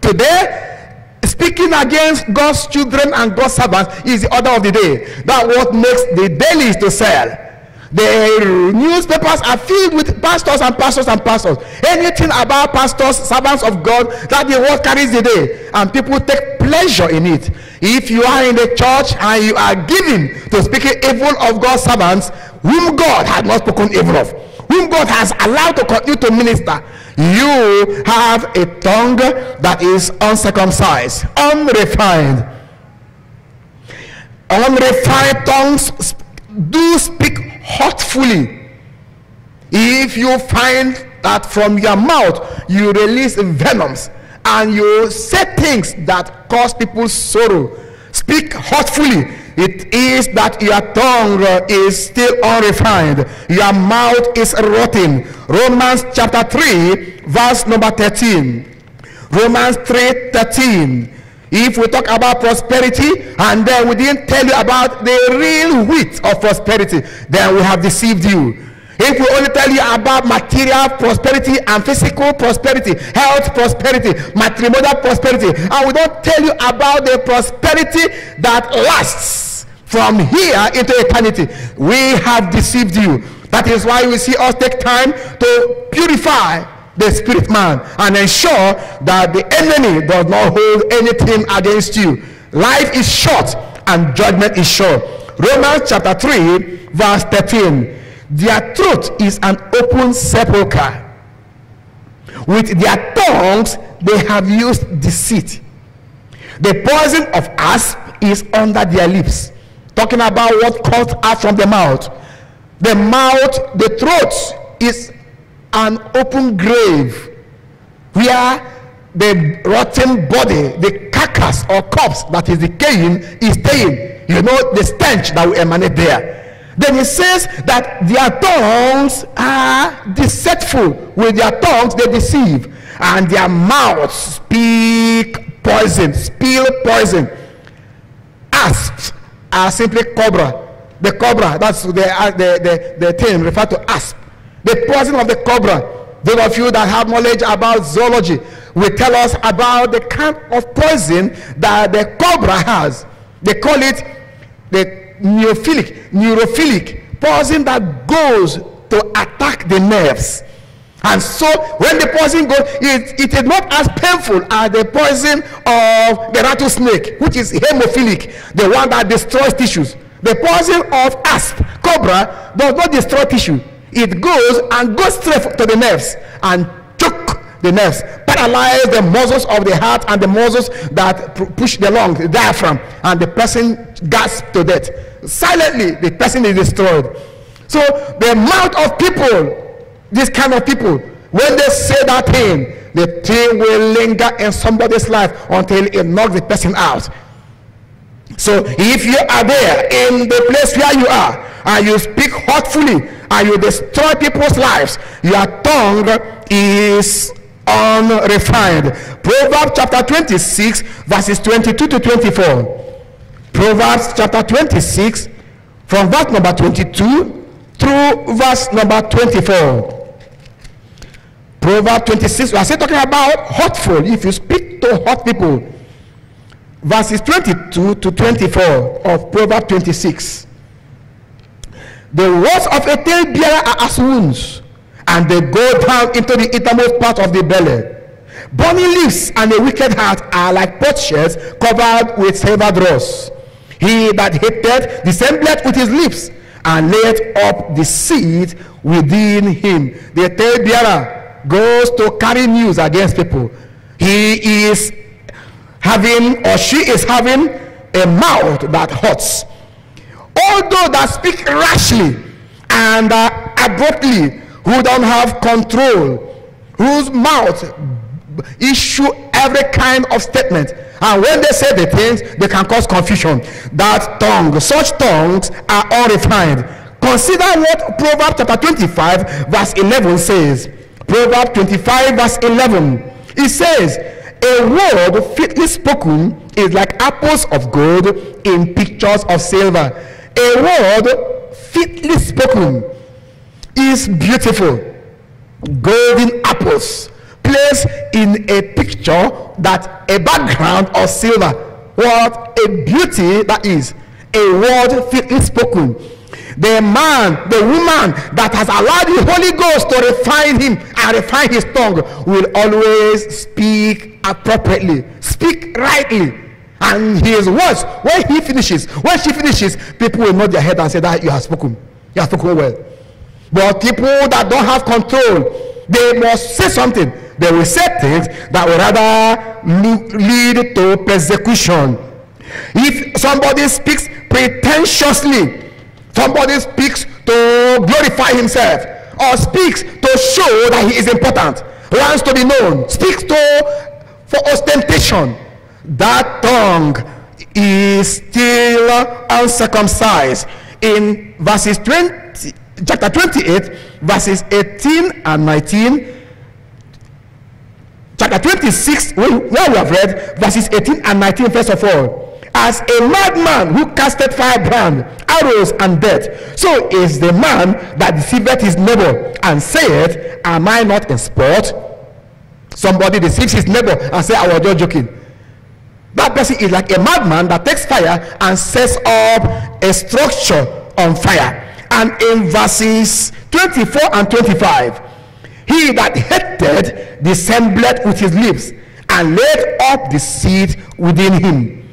Today, speaking against God's children and God's servants is the order of the day. That what makes the dailies to sell. The eh, newspapers are filled with pastors and pastors and pastors. Anything about pastors, servants of God, that the world carries the day, and people take pleasure in it. If you are in the church and you are given to speaking evil of God's servants, whom God has not spoken evil of, whom God has allowed to continue to minister, you have a tongue that is uncircumcised, unrefined. Unrefined tongues do speak hurtfully. If you find that from your mouth you release venoms and you say things that cause people sorrow, speak hurtfully, it is that your tongue is still unrefined, your mouth is rotten. Romans chapter 3, verse number 13. Romans 3 13. If we talk about prosperity and then we didn't tell you about the real wheat of prosperity, then we have deceived you. If we only tell you about material prosperity and physical prosperity, health prosperity, matrimonial prosperity, and we don't tell you about the prosperity that lasts from here into eternity, we have deceived you. That is why we see us take time to purify the spirit man and ensure that the enemy does not hold anything against you. Life is short and judgment is sure. Romans chapter 3, verse 13. Their throat is an open sepulchre. With their tongues, they have used deceit. The poison of asp is under their lips. Talking about what comes out from the mouth. The mouth, the throat is an open grave where the rotten body, the carcass or corpse that is decaying is staying. You know the stench that will emanate there. Then he says that their tongues are deceitful. With their tongues they deceive, and their mouths speak poison, spill poison. Asps are simply cobra. The cobra, that's the, uh, the, the, the thing referred to asp. The poison of the cobra. Those of you that have knowledge about zoology will tell us about the kind of poison that the cobra has. They call it the neophilic, neurophilic poison that goes to attack the nerves. And so when the poison goes, it, it is not as painful as the poison of the rattlesnake, which is hemophilic, the one that destroys tissues. The poison of asp, cobra, does not destroy tissue. It goes and goes straight to the nerves and choke the nerves, paralyze the muscles of the heart and the muscles that push the lung, the diaphragm, and the person gasps to death. Silently, the person is destroyed. So the amount of people, this kind of people, when they say that thing, the thing will linger in somebody's life until it knocks the person out. So if you are there in the place where you are and you speak hurtfully and you destroy people's lives, your tongue is unrefined. Proverbs chapter 26, verses 22 to 24. Proverbs chapter 26, from verse number 22 through verse number 24. Proverbs 26, we are still talking about hurtful. If you speak to hurt people, verses 22 to 24 of Proverbs 26. The words of a talebearer are as wounds, and they go down into the innermost part of the belly. Burning lips and a wicked heart are like potsherds covered with silver dross. He that hated dissembleth with his lips, and layeth up the seed within him. The talebearer goes to carry news against people. He is having or she is having a mouth that hurts. Although that speak rashly and uh, abruptly, who don't have control, whose mouth issue every kind of statement. And when they say the things, they can cause confusion. That tongue, such tongues are unrefined. Consider what Proverbs chapter 25, verse 11 says. Proverbs 25, verse 11. It says, A word fitly spoken is like apples of gold in pictures of silver. A word fitly spoken is beautiful. Golden apples placed in a picture that a background of silver. What a beauty that is. A word fitly spoken. The man, the woman that has allowed the Holy Ghost to refine him and refine his tongue will always speak appropriately, speak rightly. And his words, when he finishes, when she finishes, people will nod their head and say that you have spoken. You have spoken well. But people that don't have control, they must say something. They will say things that will rather lead to persecution. If somebody speaks pretentiously, somebody speaks to glorify himself, or speaks to show that he is important, wants to be known, speaks to for ostentation, that tongue is still uncircumcised. In verses 20, chapter 28, verses 18 and 19, chapter 26, where we have read verses 18 and 19, first of all. As a madman who casted firebrand, arrows, and death, so is the man that deceiveth his neighbor and saith, Am I not in sport? Somebody deceives his neighbor and say, I was just joking. That person is like a madman that takes fire and sets up a structure on fire. And in verses 24 and 25, he that hated dissembled with his lips and laid up the seed within him.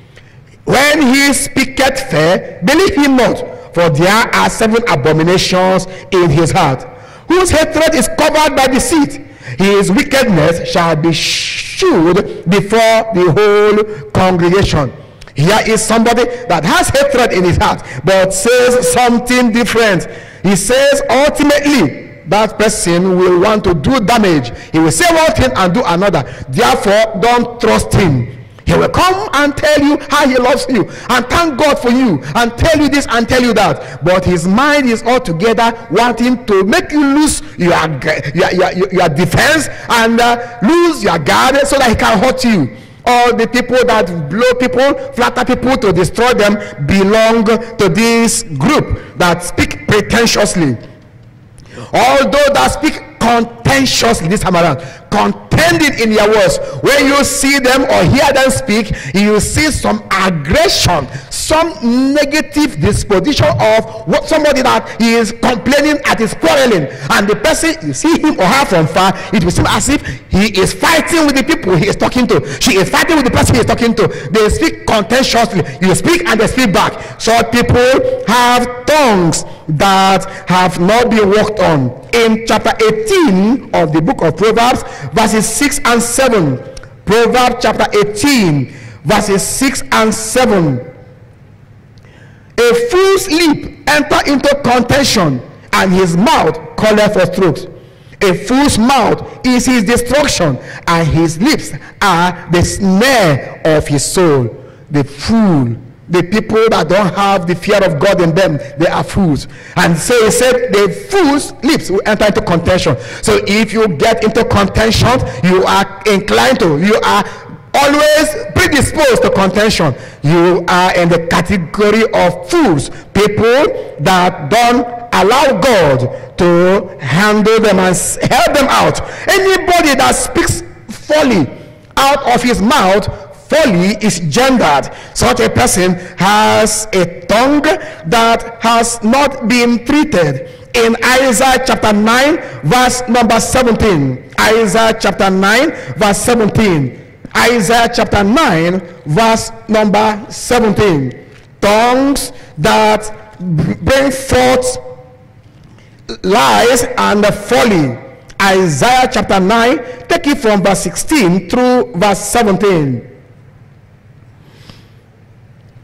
When he speaketh fair, believe him not, for there are seven abominations in his heart, whose hatred is covered by deceit. His wickedness shall be shewed before the whole congregation. Here is somebody that has hatred in his heart, but says something different. He says ultimately that person will want to do damage. He will say one thing and do another. Therefore, don't trust him. He will come and tell you how he loves you and thank God for you and tell you this and tell you that. But his mind is altogether wanting to make you lose your, your, your, your defense and uh, lose your guard so that he can hurt you. All the people that blow people, flatter people to destroy them belong to this group that speak pretentiously. Although that speak contentiously this time around, contending in their words. When you see them or hear them speak, you see some aggression, some negative disposition of what somebody that is complaining at is quarreling, and the person you see him or her from far, it will seem as if he is fighting with the people he is talking to. She is fighting with the person he is talking to. They speak contentiously. You speak and they speak back. So people have tongues that have not been worked on. In chapter 18 of the book of Proverbs, verses 6 and 7. Proverbs chapter 18, verses 6 and 7. A fool's lip enter into contention, and his mouth calleth for truth. A fool's mouth is his destruction, and his lips are the snare of his soul. The fool, the people that don't have the fear of God in them, they are fools. And so he said, the fool's lips will enter into contention. So if you get into contention, you are inclined to, you are always predisposed to contention. You are in the category of fools, people that don't allow God to handle them and help them out. Anybody that speaks folly out of his mouth, folly is gendered. Such a person has a tongue that has not been treated. In Isaiah chapter 9, verse number 17. Isaiah chapter 9, verse 17. Isaiah chapter 9, verse number 17. Tongues that bring forth lies and folly. Isaiah chapter 9, take it from verse 16 through verse 17.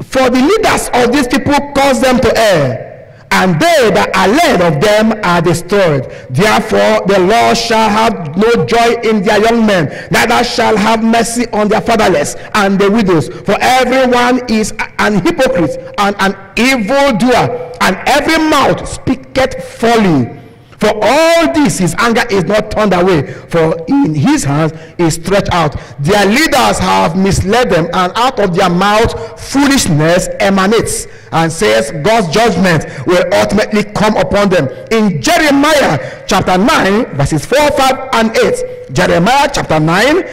For the leaders of these people cause them to err, and they that are led of them are destroyed. Therefore, the Lord shall have no joy in their young men, neither shall have mercy on their fatherless and the widows. For everyone is an hypocrite and an evildoer, and every mouth speaketh folly. For all this, his anger is not turned away, for in his hands is stretched out. Their leaders have misled them, and out of their mouth foolishness emanates, and says God's judgment will ultimately come upon them. In Jeremiah chapter 9, verses 4, 5, and 8, Jeremiah chapter 9,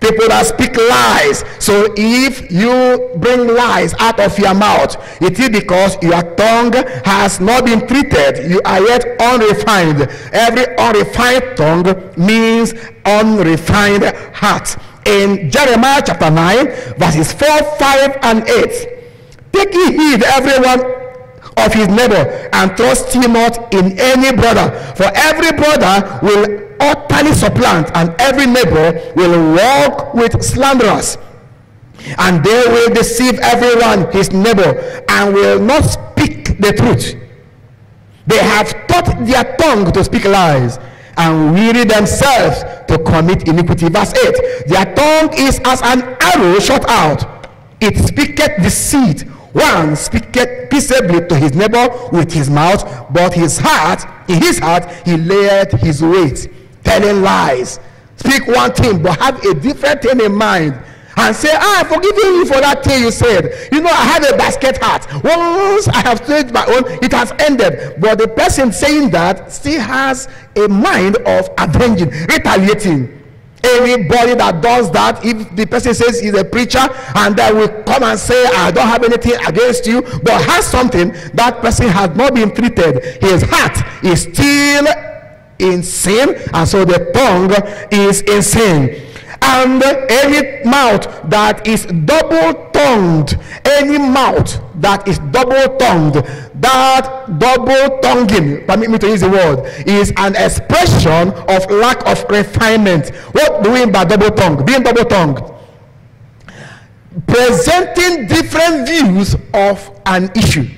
people that speak lies. So if you bring lies out of your mouth, it is because your tongue has not been treated. You are yet unrefined. Every unrefined tongue means unrefined heart. In Jeremiah chapter 9, verses 4, 5, and 8, take heed, everyone of his neighbor and trust him not in any brother. For every brother will utterly supplant and every neighbor will walk with slanderers. And they will deceive everyone his neighbor and will not speak the truth. They have taught their tongue to speak lies and weary themselves to commit iniquity. Verse 8 their tongue is as an arrow shot out. It speaketh deceit one speaketh peaceably to his neighbor with his mouth, but his heart, in his heart, he layeth his weight, telling lies. Speak one thing, but have a different thing in mind. And say, ah, I've forgiven you for that thing you said. You know, I have a basket heart. Once I have said my own, it has ended. But the person saying that still has a mind of avenging, retaliating. Anybody that does that, if the person says he's a preacher and then will come and say, I don't have anything against you, but has something, that person has not been treated. His heart is still in sin, and so the tongue is in sin. And any mouth that is double tongued, any mouth that is double tongued, that double tonguing, permit me to use the word, is an expression of lack of refinement. What do we mean by double tongued? Being double tongued presenting different views of an issue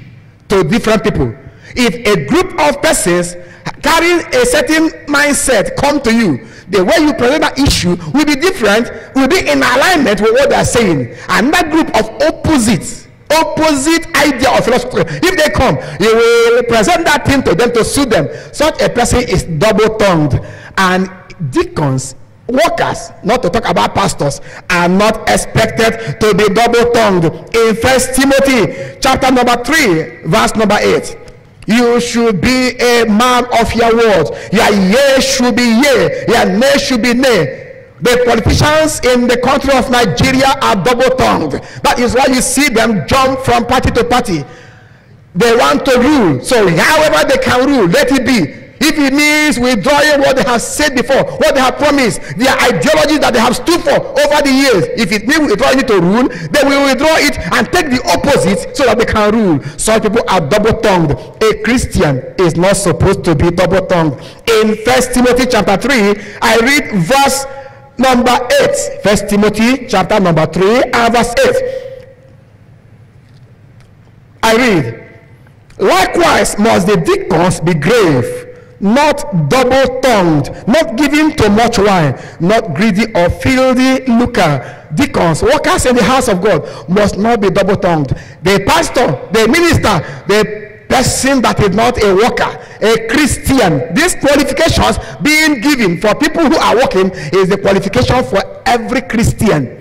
to different people. If a group of persons carrying a certain mindset come to you, the way you present that issue will be different, will be in alignment with what they are saying. Another group of opposites, opposite idea of philosophy. If they come, you will present that thing to them to suit them. Such a person is double-tongued, and deacons workers not to talk about pastors are not expected to be double tongued in first timothy chapter number 3 verse number 8 you should be a man of your word. Your yea should be yea. Your nay should be nay. The politicians in the country of nigeria are double tongued that is why you see them jump from party to party. They want to rule. So however they can rule let it be if it means withdrawing what they have said before what they have promised their ideology that they have stood for over the years if it means withdrawing it to rule they will withdraw it and take the opposite so that they can rule. Some people are double-tongued. A christian is not supposed to be double-tongued. In first timothy chapter 3 i read verse number 8 first timothy chapter number 3 and verse 8 i read Likewise must the deacons be grave, not double-tongued, not giving to much wine, not greedy or filthy lucre. Deacons, workers in the house of God, must not be double-tongued. The pastor, the minister, the person that is not a worker, a Christian. These qualifications being given for people who are working is the qualification for every Christian.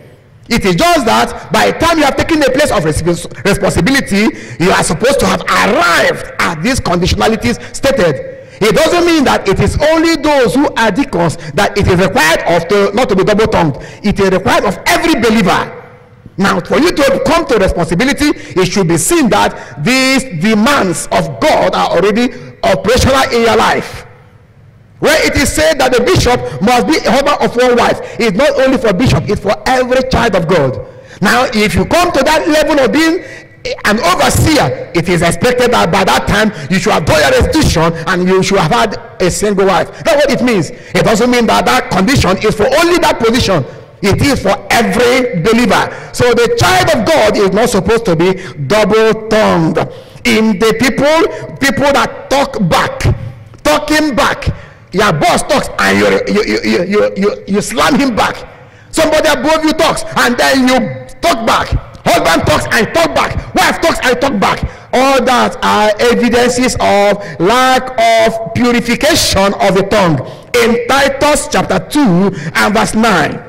It is just that by the time you have taken a place of respons- responsibility, you are supposed to have arrived at these conditionalities stated. It doesn't mean that it is only those who are deacons that it is required of to not to be double tongued. It is required of every believer. Now, for you to come to responsibility, it should be seen that these demands of God are already operational in your life. Where it is said that the bishop must be a husband of one wife, it's not only for bishop, it's for every child of God. Now, if you come to that level of being an overseer, it is expected that by that time you should have done your restitution and you should have had a single wife. That's what it means. It doesn't mean that that condition is for only that position. It is for every believer. So the child of God is not supposed to be double tongued. In the people, people that talk back, talking back, your boss talks and you, you, you, you, you, you slam him back. Somebody above you talks and then you talk back. Husband talks and talk back. Wife talks and talk back. All that are evidences of lack of purification of the tongue. In Titus chapter 2 and verse 9.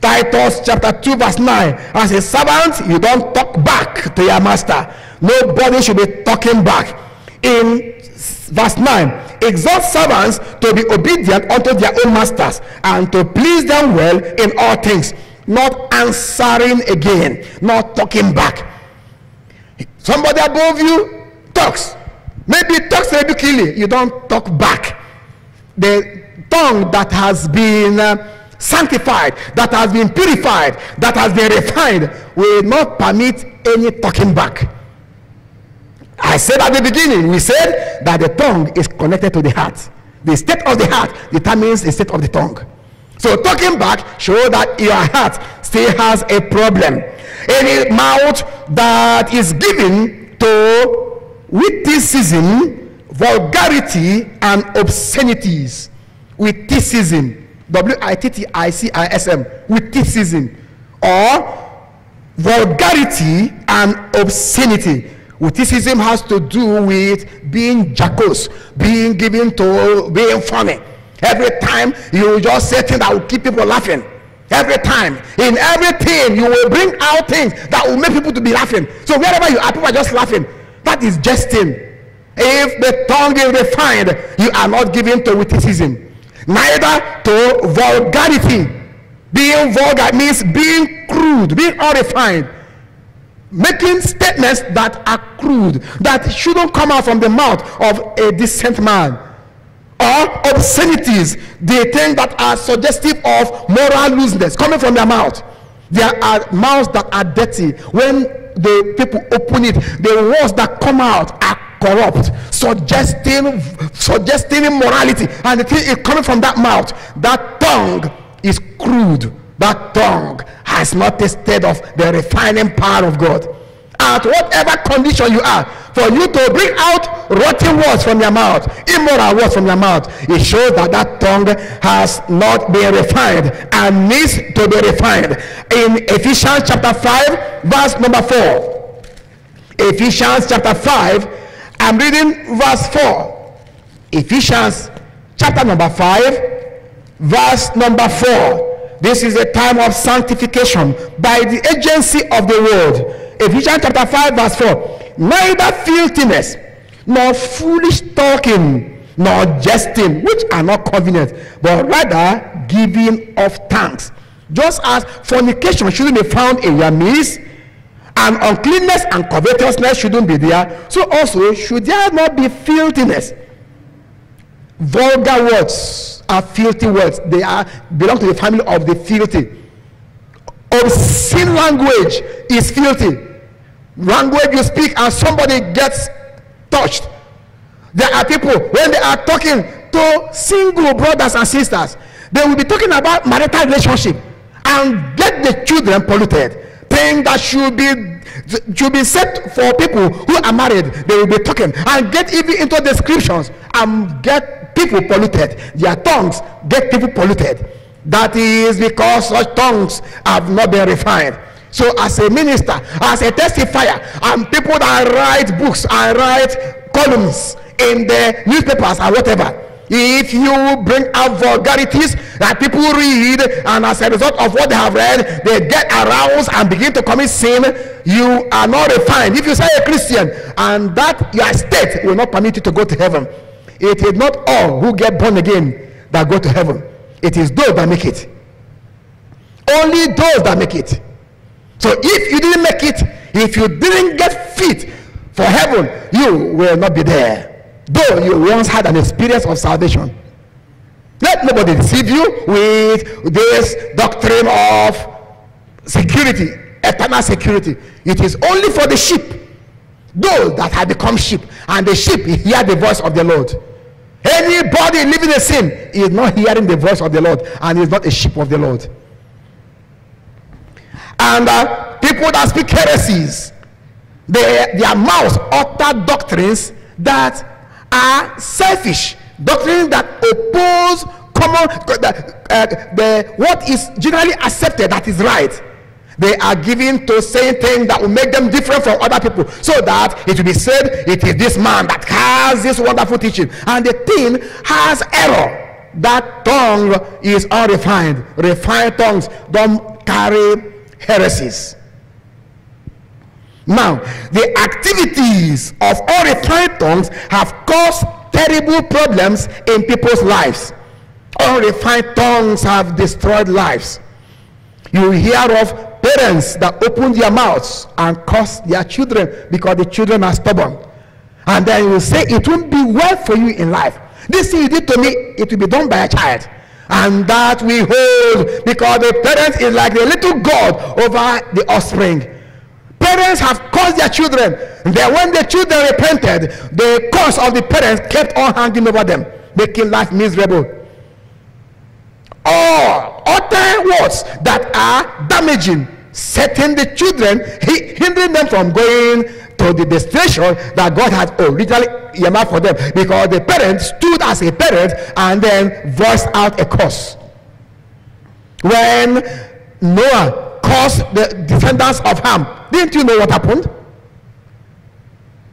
Titus chapter 2 verse 9. As a servant, you don't talk back to your master. Nobody should be talking back. In verse 9, exhort servants to be obedient unto their own masters and to please them well in all things, not answering again, not talking back. Somebody above you talks. Maybe talks rebukingly. You don't talk back. The tongue that has been uh, sanctified, that has been purified, that has been refined, will not permit any talking back. I said at the beginning, we said that the tongue is connected to the heart. The state of the heart determines the state of the tongue. So talking back show that your heart still has a problem. Any mouth that is given to witticism, vulgarity, and obscenities. Witticism, W-I-T-T-I-C-I-S-M, witticism, or vulgarity and obscenity. Witticism has to do with being jocose, being given to being funny. Every time you just say things that will keep people laughing. Every time, in everything, you will bring out things that will make people to be laughing. So wherever you are, people are just laughing. That is jesting. If the tongue is refined, you are not given to witticism, neither to vulgarity. Being vulgar means being crude, being unrefined making statements that are crude, that shouldn't come out from the mouth of a decent man. Or obscenities, the things that are suggestive of moral looseness coming from their mouth. There are mouths that are dirty. When the people open it, the words that come out are corrupt, suggesting suggesting immorality, and the thing is coming from that mouth. That tongue is crude. That tongue has not tasted of the refining power of God. At whatever condition you are, for you to bring out rotten words from your mouth, immoral words from your mouth, it shows that that tongue has not been refined and needs to be refined. In Ephesians chapter 5, verse number 4. Ephesians chapter 5, I'm reading verse 4. Ephesians chapter number 5, verse number 4. This is a time of sanctification by the agency of the word. Ephesians chapter 5, verse 4. Neither filthiness, nor foolish talking, nor jesting, which are not convenient, but rather giving of thanks. Just as fornication shouldn't be found in your midst, and uncleanness and covetousness shouldn't be there, so also should there not be filthiness. Vulgar words are filthy words. They are belong to the family of the filthy. Obscene language is filthy. Language you speak and somebody gets touched. There are people when they are talking to single brothers and sisters, they will be talking about marital relationship and get the children polluted. Thing that should be should be set for people who are married. They will be talking and get even into descriptions and get people polluted. Their tongues get people polluted. That is because such tongues have not been refined. So, as a minister, as a testifier, and people that write books and write columns in the newspapers and whatever, if you bring out vulgarities that people read, and as a result of what they have read, they get aroused and begin to commit sin, you are not refined. If you say a Christian, and that your state will not permit you to go to heaven, it is not all who get born again that go to heaven. It is those that make it. Only those that make it. So if you didn't make it, if you didn't get fit for heaven, you will not be there. Though you once had an experience of salvation. Let nobody deceive you with this doctrine of security. eternal security. It is only for the sheep, those that have become sheep, and the sheep hear the voice of the Lord. Anybody living in sin is not hearing the voice of the Lord and is not a sheep of the Lord. And uh, people that speak heresies, they, their mouths utter doctrines that are selfish, doctrines that oppose common the, uh, the what is generally accepted that is right. They are given to saying things that will make them different from other people, so that it will be said it is this man that has this wonderful teaching, and the thing has error. That tongue is unrefined. Refined tongues don't carry heresies. Now, the activities of unrefined tongues have caused terrible problems in people's lives. Unrefined tongues have destroyed lives. You hear of parents that open their mouths and curse their children because the children are stubborn. And then you say, It won't be well for you in life. This thing you did to me, it will be done by a child. And that we hold because the parent is like the little God over the offspring. Parents have caused their children. Then when the children repented, the curse of the parents kept on hanging over them, making life miserable. all utter words that are damaging, setting the children, hindering them from going to the destination that God had originally earmarked for them because the parent stood as a parent and then voiced out a curse. When Noah cursed the descendants of Ham, didn't you know what happened?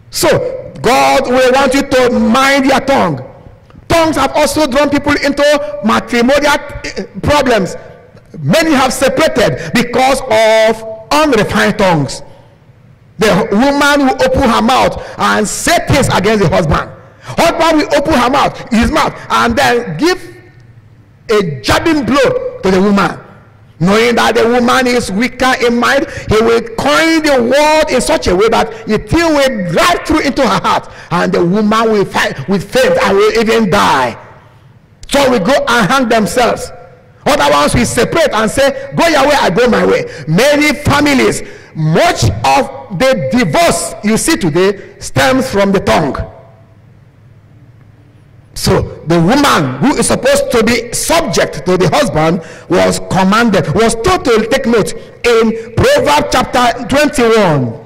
So, God will want you to mind your tongue. Tongues have also drawn people into matrimonial eh, problems. Many have separated because of unrefined tongues. The woman will open her mouth and say things against the husband. Husband will open her mouth, his mouth, and then give a jabbing blow to the woman. Knowing that the woman is weaker in mind, he will coin the word in such a way that it will drive through into her heart, and the woman will fight with faith and will even die. So we go and hang themselves. Other ones will separate and say, Go your way, I go my way. Many families, much of the divorce you see today stems from the tongue. So the woman who is supposed to be subject to the husband was commanded, was told to take note in Proverbs chapter 21.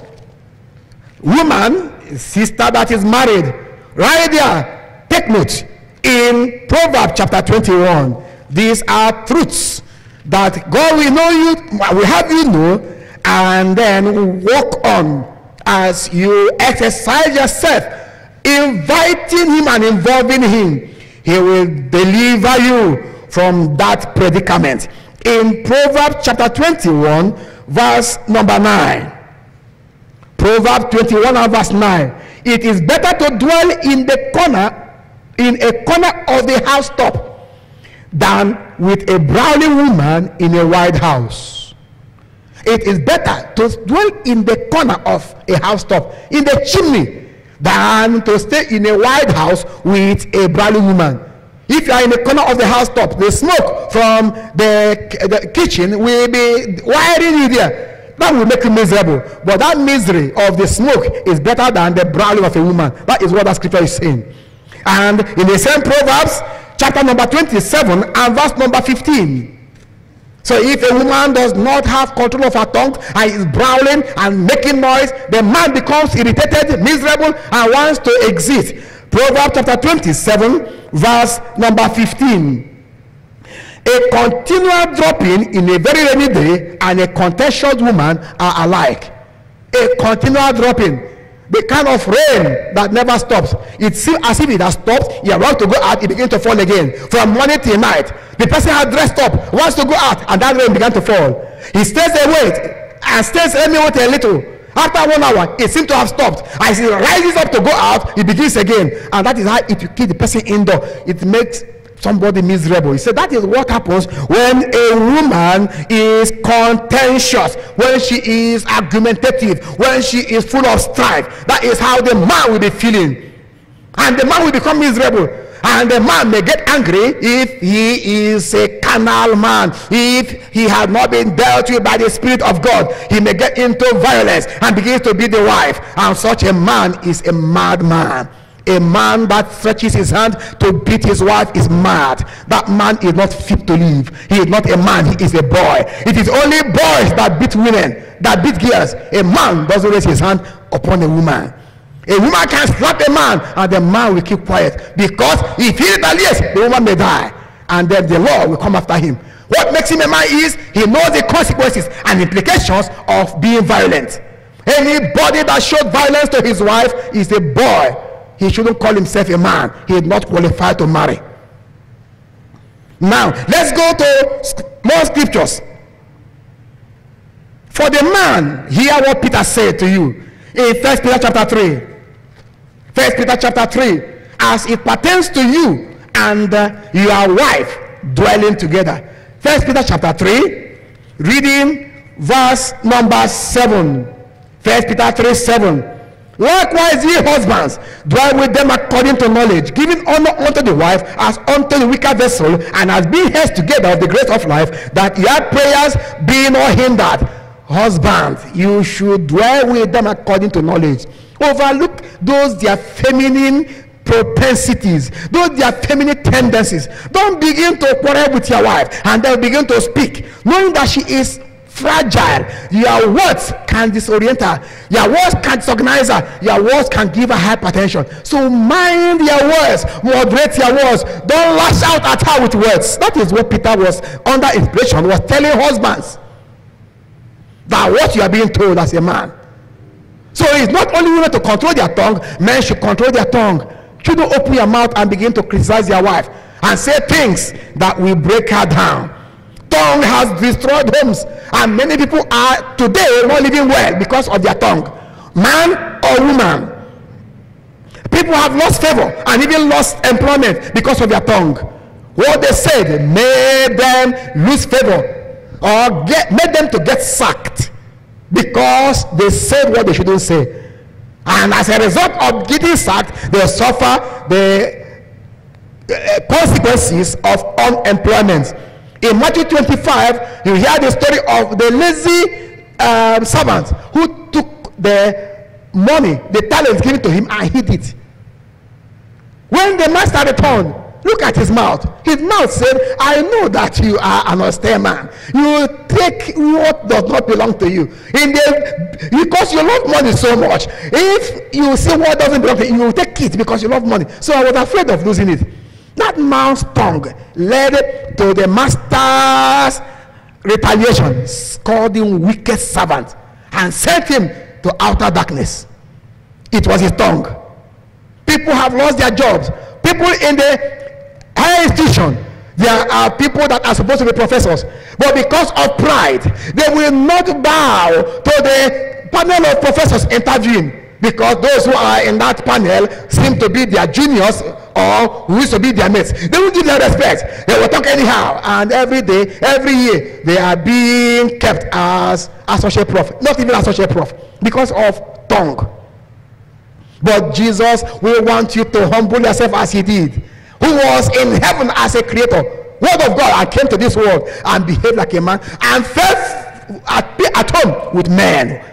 Woman, sister that is married, right there, take note in Proverbs chapter 21. These are truths that God will know you, will have you know, and then walk on as you exercise yourself inviting him and involving him, he will deliver you from that predicament. In Proverbs chapter 21, verse number 9. Proverbs 21 and verse 9. It is better to dwell in the corner, in a corner of the housetop, than with a brawling woman in a wide house. It is better to dwell in the corner of a housetop, in the chimney, than to stay in a wide house with a brawling woman. If you are in the corner of the house top, the smoke from the, the kitchen will be wiring you there. That will make you miserable. But that misery of the smoke is better than the brawling of a woman. That is what that scripture is saying. And in the same Proverbs, chapter number 27 and verse number 15. So if a woman does not have control of her tongue and is growling and making noise, the man becomes irritated, miserable, and wants to exit. Proverbs chapter 27, verse number 15. A continual dropping in a very rainy day and a contentious woman are alike. A continual dropping. The kind of rain that never stops. It seems as if it has stopped. Are about to go out, it begins to fall again. From morning till night. The person has dressed up, wants to go out, and that rain began to fall. He stays away and stays let me a little. After one hour, it seems to have stopped. As he rises up to go out, it begins again. And that is how it will keep the person indoor. It makes somebody miserable. He said that is what happens when a woman is contentious, when she is argumentative, when she is full of strife. That is how the man will be feeling. And the man will become miserable. And the man may get angry if he is a carnal man, if he has not been dealt with by the Spirit of God. He may get into violence and begins to beat the wife. And such a man is a madman. A man that stretches his hand to beat his wife is mad. That man is not fit to live. He is not a man, he is a boy. It is only boys that beat women, that beat girls. A man doesn't raise his hand upon a woman. A woman can slap a man and the man will keep quiet because if he retaliates, the woman may die and then the law will come after him. What makes him a man is he knows the consequences and implications of being violent. Anybody that showed violence to his wife is a boy. He shouldn't call himself a man. He is not qualified to marry. Now, let's go to more scriptures. For the man, hear what Peter said to you in First Peter chapter 3. First Peter chapter 3. As it pertains to you and uh, your wife dwelling together. First Peter chapter 3, reading verse number 7. First Peter 3 7. Likewise, ye husbands, dwell with them according to knowledge, giving honor unto the wife as unto the weaker vessel, and as being heads together of the grace of life, that your prayers be not hindered. Husbands, you should dwell with them according to knowledge. Overlook those their feminine propensities, those their feminine tendencies. Don't begin to quarrel with your wife and then begin to speak, knowing that she is fragile. Your words can disorient her. Your words can disorganize her. Your words can give her hypertension. So mind your words, moderate your words. Don't lash out at her with words. That is what Peter was under inspiration was telling husbands that what you are being told as a man. So it's not only women to control their tongue, men should control their tongue. You don't open your mouth and begin to criticize your wife and say things that will break her down. Tongue has destroyed homes, and many people are today not living well because of their tongue. Man or woman. People have lost favor and even lost employment because of their tongue. What they said made them lose favor or get made them to get sacked because they said what they shouldn't say. And as a result of getting sacked, they suffer the uh, consequences of unemployment. In Matthew 25, you hear the story of the lazy um, servant who took the money, the talents given to him, and hid it. When the master returned, look at his mouth. His mouth said, I know that you are an austere man. You take what does not belong to you. In the because you love money so much. If you see what doesn't belong to you, you will take it because you love money. So I was afraid of losing it. That man's tongue led to the master's retaliation, called him wicked servant, and sent him to outer darkness. It was his tongue. People have lost their jobs. People in the higher institution, there are people that are supposed to be professors, but because of pride, they will not bow to the panel of professors interviewing because those who are in that panel seem to be their juniors or who used to be their mates. They will give them respect. They will talk anyhow, and every day, every year, they are being kept as associate prof, not even associate prof, because of tongue. But Jesus will want you to humble yourself as he did, who was in heaven as a creator, word of God, I came to this world and behaved like a man and felt at, at home with men.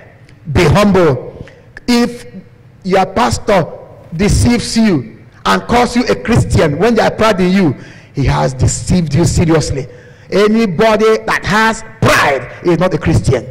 Be humble. If your pastor deceives you and calls you a Christian when they are proud in you, he has deceived you seriously. Anybody that has pride is not a Christian.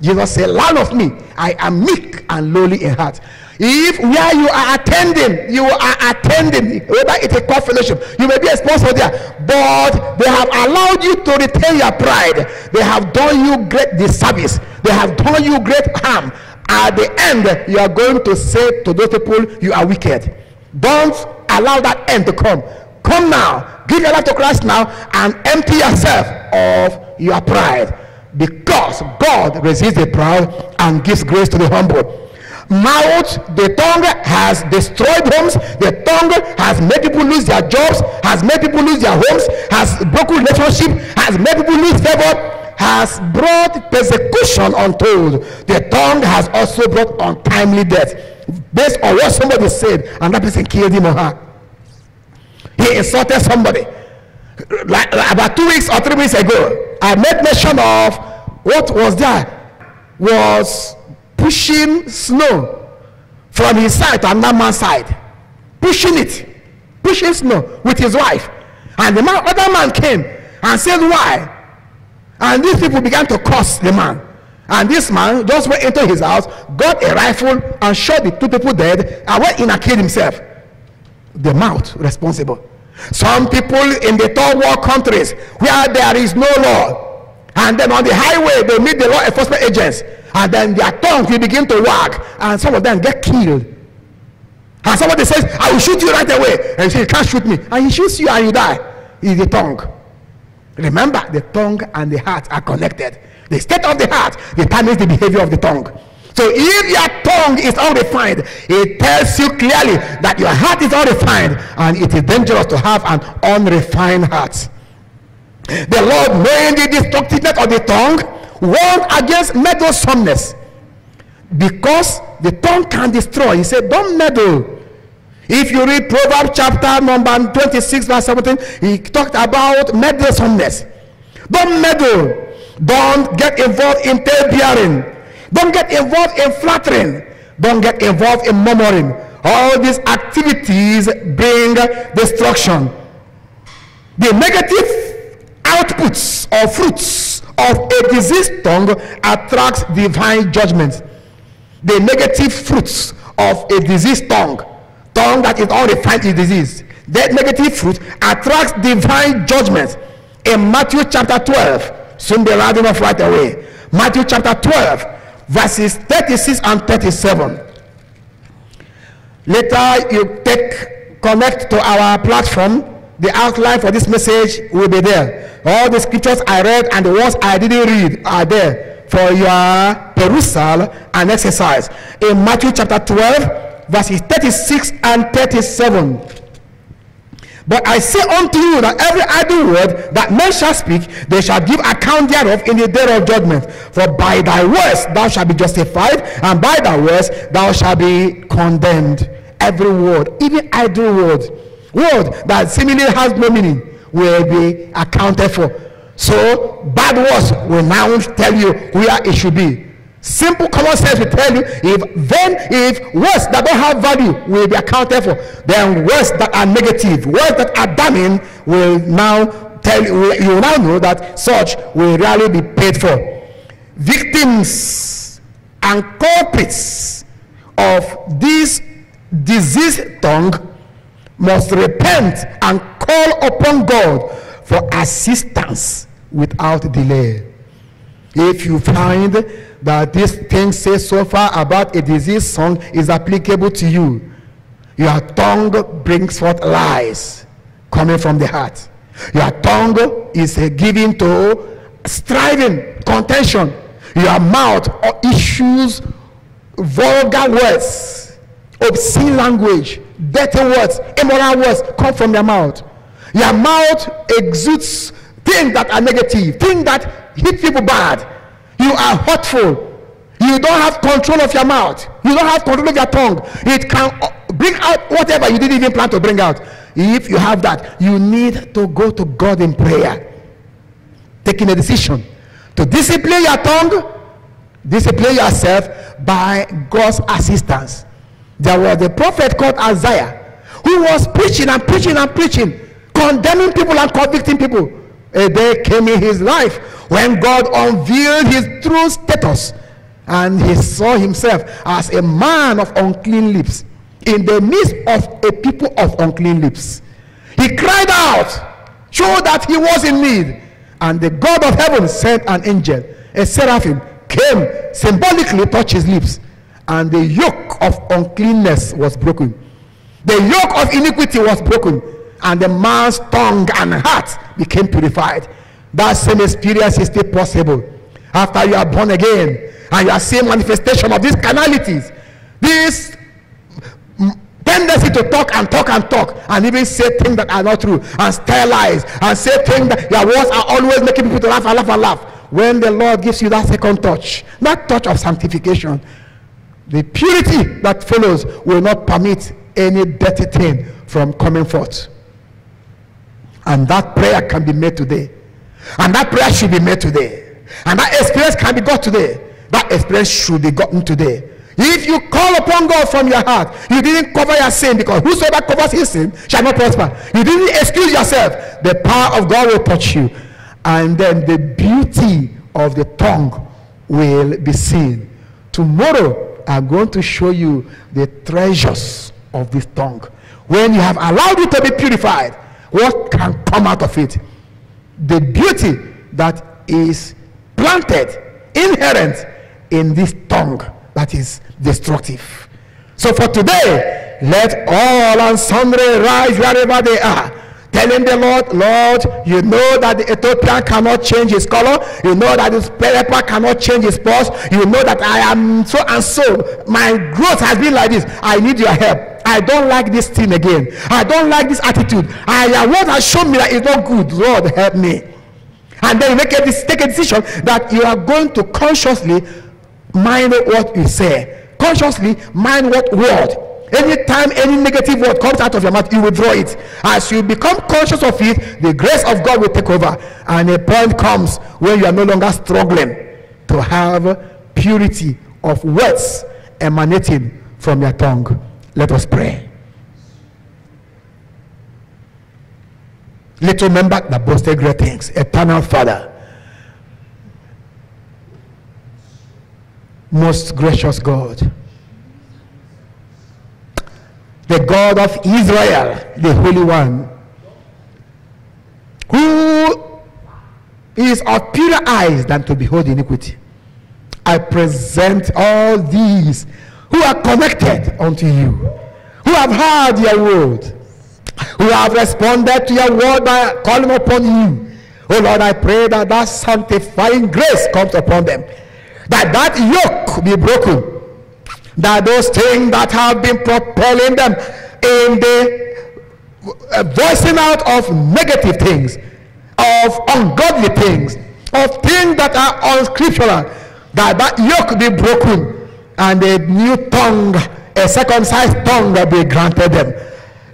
Jesus said, Learn of me, I am meek and lowly in heart. If where you are attending, you are attending, whether it's a call fellowship, you may be a sponsor there, but they have allowed you to retain your pride. They have done you great disservice. They have done you great harm. At the end, you are going to say to those people, you are wicked. Don't allow that end to come. Come now, give your life to Christ now, and empty yourself of your pride. Because God resists the proud and gives grace to the humble. Mouth, the tongue has destroyed homes. The tongue has made people lose their jobs, has made people lose their homes, has broken relationship, has made people lose favor, has brought persecution untold. The tongue has also brought untimely death based on what somebody said, and that person killed him or her. he insulted somebody. Like, about two weeks or three weeks ago, I made mention of what was there was pushing snow from his side to another man's side, pushing it, pushing snow with his wife. And the man, other man came and said, Why? And these people began to curse the man. And this man just went into his house, got a rifle, and shot the two people dead, and went in and killed himself. The mouth responsible. Some people in the third world countries where there is no law, and then on the highway they meet the law enforcement agents, and then their tongue will begin to wag, and some of them get killed. And somebody says, I will shoot you right away. And you say, You can't shoot me. And he shoots you and you die. It's the tongue. Remember, the tongue and the heart are connected. The state of the heart determines the behavior of the tongue. So if your tongue is unrefined, it tells you clearly that your heart is unrefined and it is dangerous to have an unrefined heart. The Lord, knowing the destructiveness of the tongue, warned against meddlesomeness because the tongue can destroy. He said, Don't meddle. If you read Proverbs chapter number 26, verse 17, he talked about meddlesomeness. Don't meddle. Don't get involved in tale bearing. Don't get involved in flattering. Don't get involved in murmuring. All these activities bring destruction. The negative outputs or fruits of a diseased tongue attracts divine judgment. The negative fruits of a diseased tongue, tongue that is unrefined is disease. That negative fruit attracts divine judgment. In Matthew chapter 12, soon be rounding off right away. Matthew chapter 12, verses 36 and 37. Later, you take connect to our platform. The outline for this message will be there. All the scriptures I read and the ones I didn't read are there for your perusal and exercise. In Matthew chapter 12, verses 36 and 37. But I say unto you that every idle word that men shall speak, they shall give account thereof in the day of judgment. For by thy words thou shalt be justified, and by thy words thou shalt be condemned. Every word, even idle word, word that seemingly has no meaning, will be accounted for. So bad words will now tell you where it should be. Simple common sense will tell you if then if words that don't have value will be accounted for, then words that are negative, words that are damning will now tell you you now know that such will really be paid for. Victims and culprits of this diseased tongue must repent and call upon God for assistance without delay. If you find that this thing says so far about a disease song is applicable to you, your tongue brings forth lies coming from the heart. Your tongue is given to striving, contention. Your mouth issues vulgar words, obscene language, dirty words, immoral words come from your mouth. Your mouth exudes things that are negative, things that hit people bad. You are hurtful. You don't have control of your mouth. You don't have control of your tongue. It can uh, bring out whatever you didn't even plan to bring out. If you have that, you need to go to God in prayer, taking a decision to discipline your tongue, discipline yourself by God's assistance. There was a prophet called Isaiah who was preaching and preaching and preaching, condemning people and convicting people. A day came in his life when God unveiled his true status and he saw himself as a man of unclean lips in the midst of a people of unclean lips. He cried out, showed that he was in need, and the God of heaven sent an angel, a seraphim, came symbolically touched his lips, and the yoke of uncleanness was broken. The yoke of iniquity was broken, and the man's tongue and heart became purified. That same experience is still possible after you are born again and you are seeing manifestation of these canalities, this tendency to talk and talk and talk and even say things that are not true and sterilize and say things that your words are always making people to laugh and laugh and laugh. When the Lord gives you that second touch, that touch of sanctification, the purity that follows will not permit any dirty thing from coming forth. And that prayer can be made today. And that prayer should be made today. And that experience can be got today. That experience should be gotten today. If you call upon God from your heart, you didn't cover your sin because whosoever covers his sin shall not prosper. You didn't excuse yourself. The power of God will touch you. And then the beauty of the tongue will be seen. Tomorrow, I'm going to show you the treasures of this tongue. When you have allowed it to be purified, what can come out of it? The beauty that is planted, inherent in this tongue that is destructive. So for today, let all and sundry rise wherever they are. Telling the Lord, Lord, you know that the Ethiopian cannot change his color. You know that the leper cannot change his pulse. You know that I am so and so. My growth has been like this. I need your help. I don't like this thing again. I don't like this attitude. I what has shown me that it's not good. Lord, help me. And then you make a, take a decision that you are going to consciously mind what you say. Consciously mind what word. Anytime any negative word comes out of your mouth, you withdraw it. As you become conscious of it, the grace of God will take over. And a point comes when you are no longer struggling to have purity of words emanating from your tongue. Let us pray. Little member that boasted great things, eternal Father, most gracious God, the God of Israel, the Holy One, who is of purer eyes than to behold iniquity. I present all these who are connected unto you, who have heard your word, who have responded to your word by calling upon you. Oh Lord, I pray that that sanctifying grace comes upon them, that that yoke be broken, that those things that have been propelling them in the uh, voicing out of negative things, of ungodly things, of things that are unscriptural, that that yoke be broken and a new tongue, a circumcised tongue will be granted them.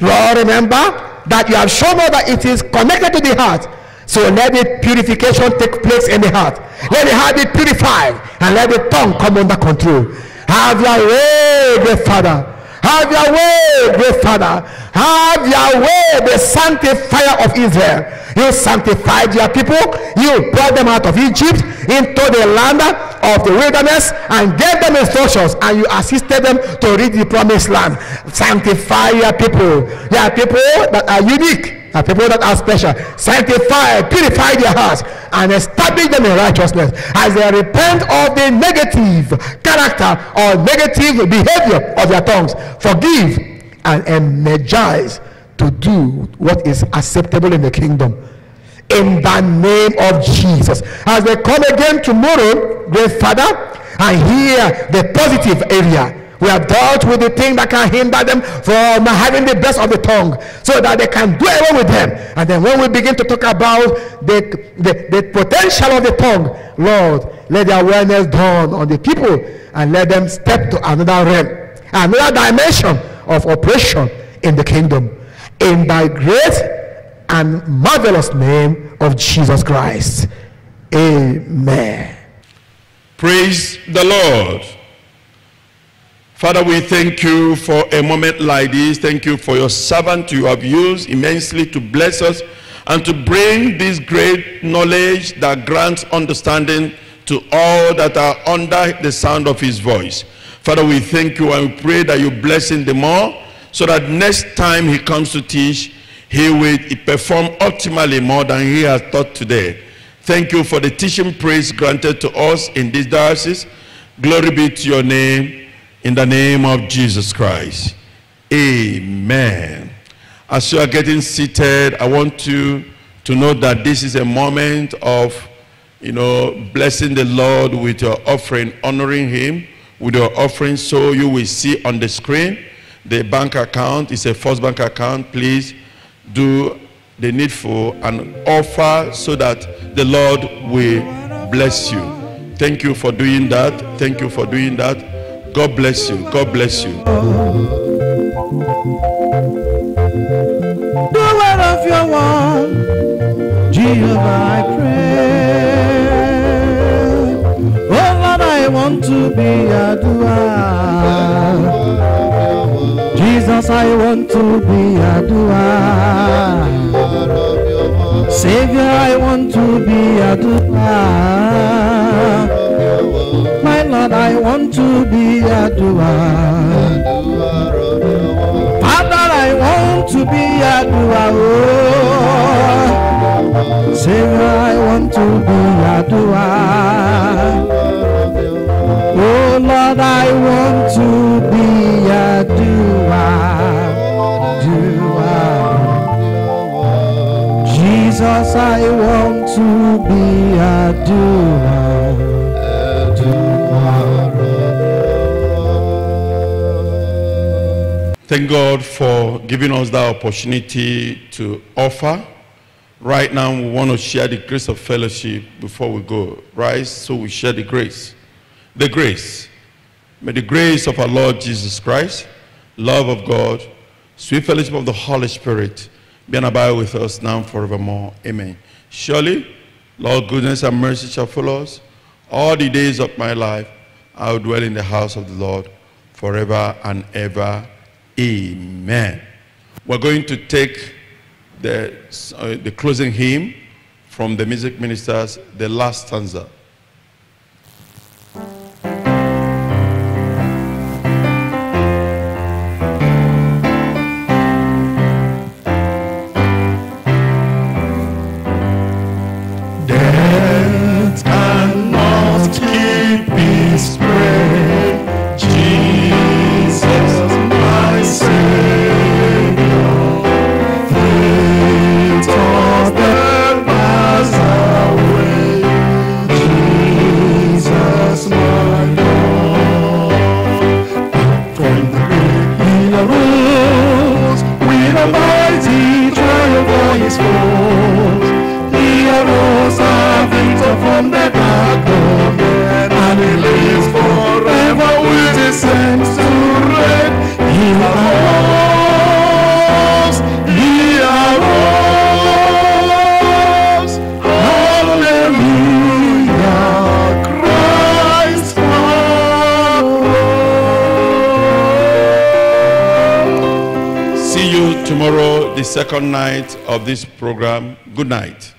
Lord, remember that you have shown us that it is connected to the heart. So let the purification take place in the heart. Let the heart be purified and let the tongue come under control. Have your way, great Father. Have your way, great Father. Have your way, the sanctifier of Israel. You sanctified your people. You brought them out of Egypt into the land of the wilderness and gave them instructions and you assisted them to reach the promised land. Sanctify your people. There are people that are unique. Your people that are special. Sanctify, purify their hearts and establish them in righteousness as they repent of the negative character or negative behavior of their tongues. Forgive and energize to do what is acceptable in the kingdom. In the name of Jesus. As they come again tomorrow, great Father, and hear the positive area. We have dealt with the thing that can hinder them from having the best of the tongue so that they can do away with them. And then when we begin to talk about the, the, the potential of the tongue, Lord, let the awareness dawn on the people and let them step to another realm, another dimension of operation in the kingdom. In thy great and marvelous name of Jesus Christ. Amen. Praise the Lord. Father, we thank you for a moment like this. Thank you for your servant you have used immensely to bless us and to bring this great knowledge that grants understanding to all that are under the sound of his voice. Father, we thank you and we pray that you bless him the more so that next time he comes to teach, he will perform optimally more than he has taught today. Thank you for the teaching praise granted to us in this diocese. Glory be to your name in the name of Jesus Christ. Amen. As you are getting seated, I want you to know that this is a moment of, you know, blessing the Lord with your offering, honoring him with your offering. So you will see on the screen the bank account is a first bank account. Please do the needful and offer so that the Lord will bless you. Thank you for doing that. Thank you for doing that. God bless you. God bless you. Do what of your want, Jehovah, I pray. Oh Lord, I want to be a doer. Jesus, I want to be Adua. Savior, I want to be Adua. My Lord, I want to be Adua. Father, I want to be Adua. Oh. Savior, I want to be Adua. Oh Lord, I want to be Adua. doer. Jesus, I want to be Adua. Thank God for giving us that opportunity to offer. Right now, we want to share the grace of fellowship before we go. Rise, so we share the grace. The grace. May the grace of our Lord Jesus Christ, love of God, sweet fellowship of the Holy Spirit be and abide with us now forevermore. Amen. Surely, Lord, goodness and mercy shall follow us all the days of my life. I will dwell in the house of the Lord forever and ever. Amen. We're going to take the, uh, the closing hymn from the music ministers, the last stanza. Second night of this program. Good night.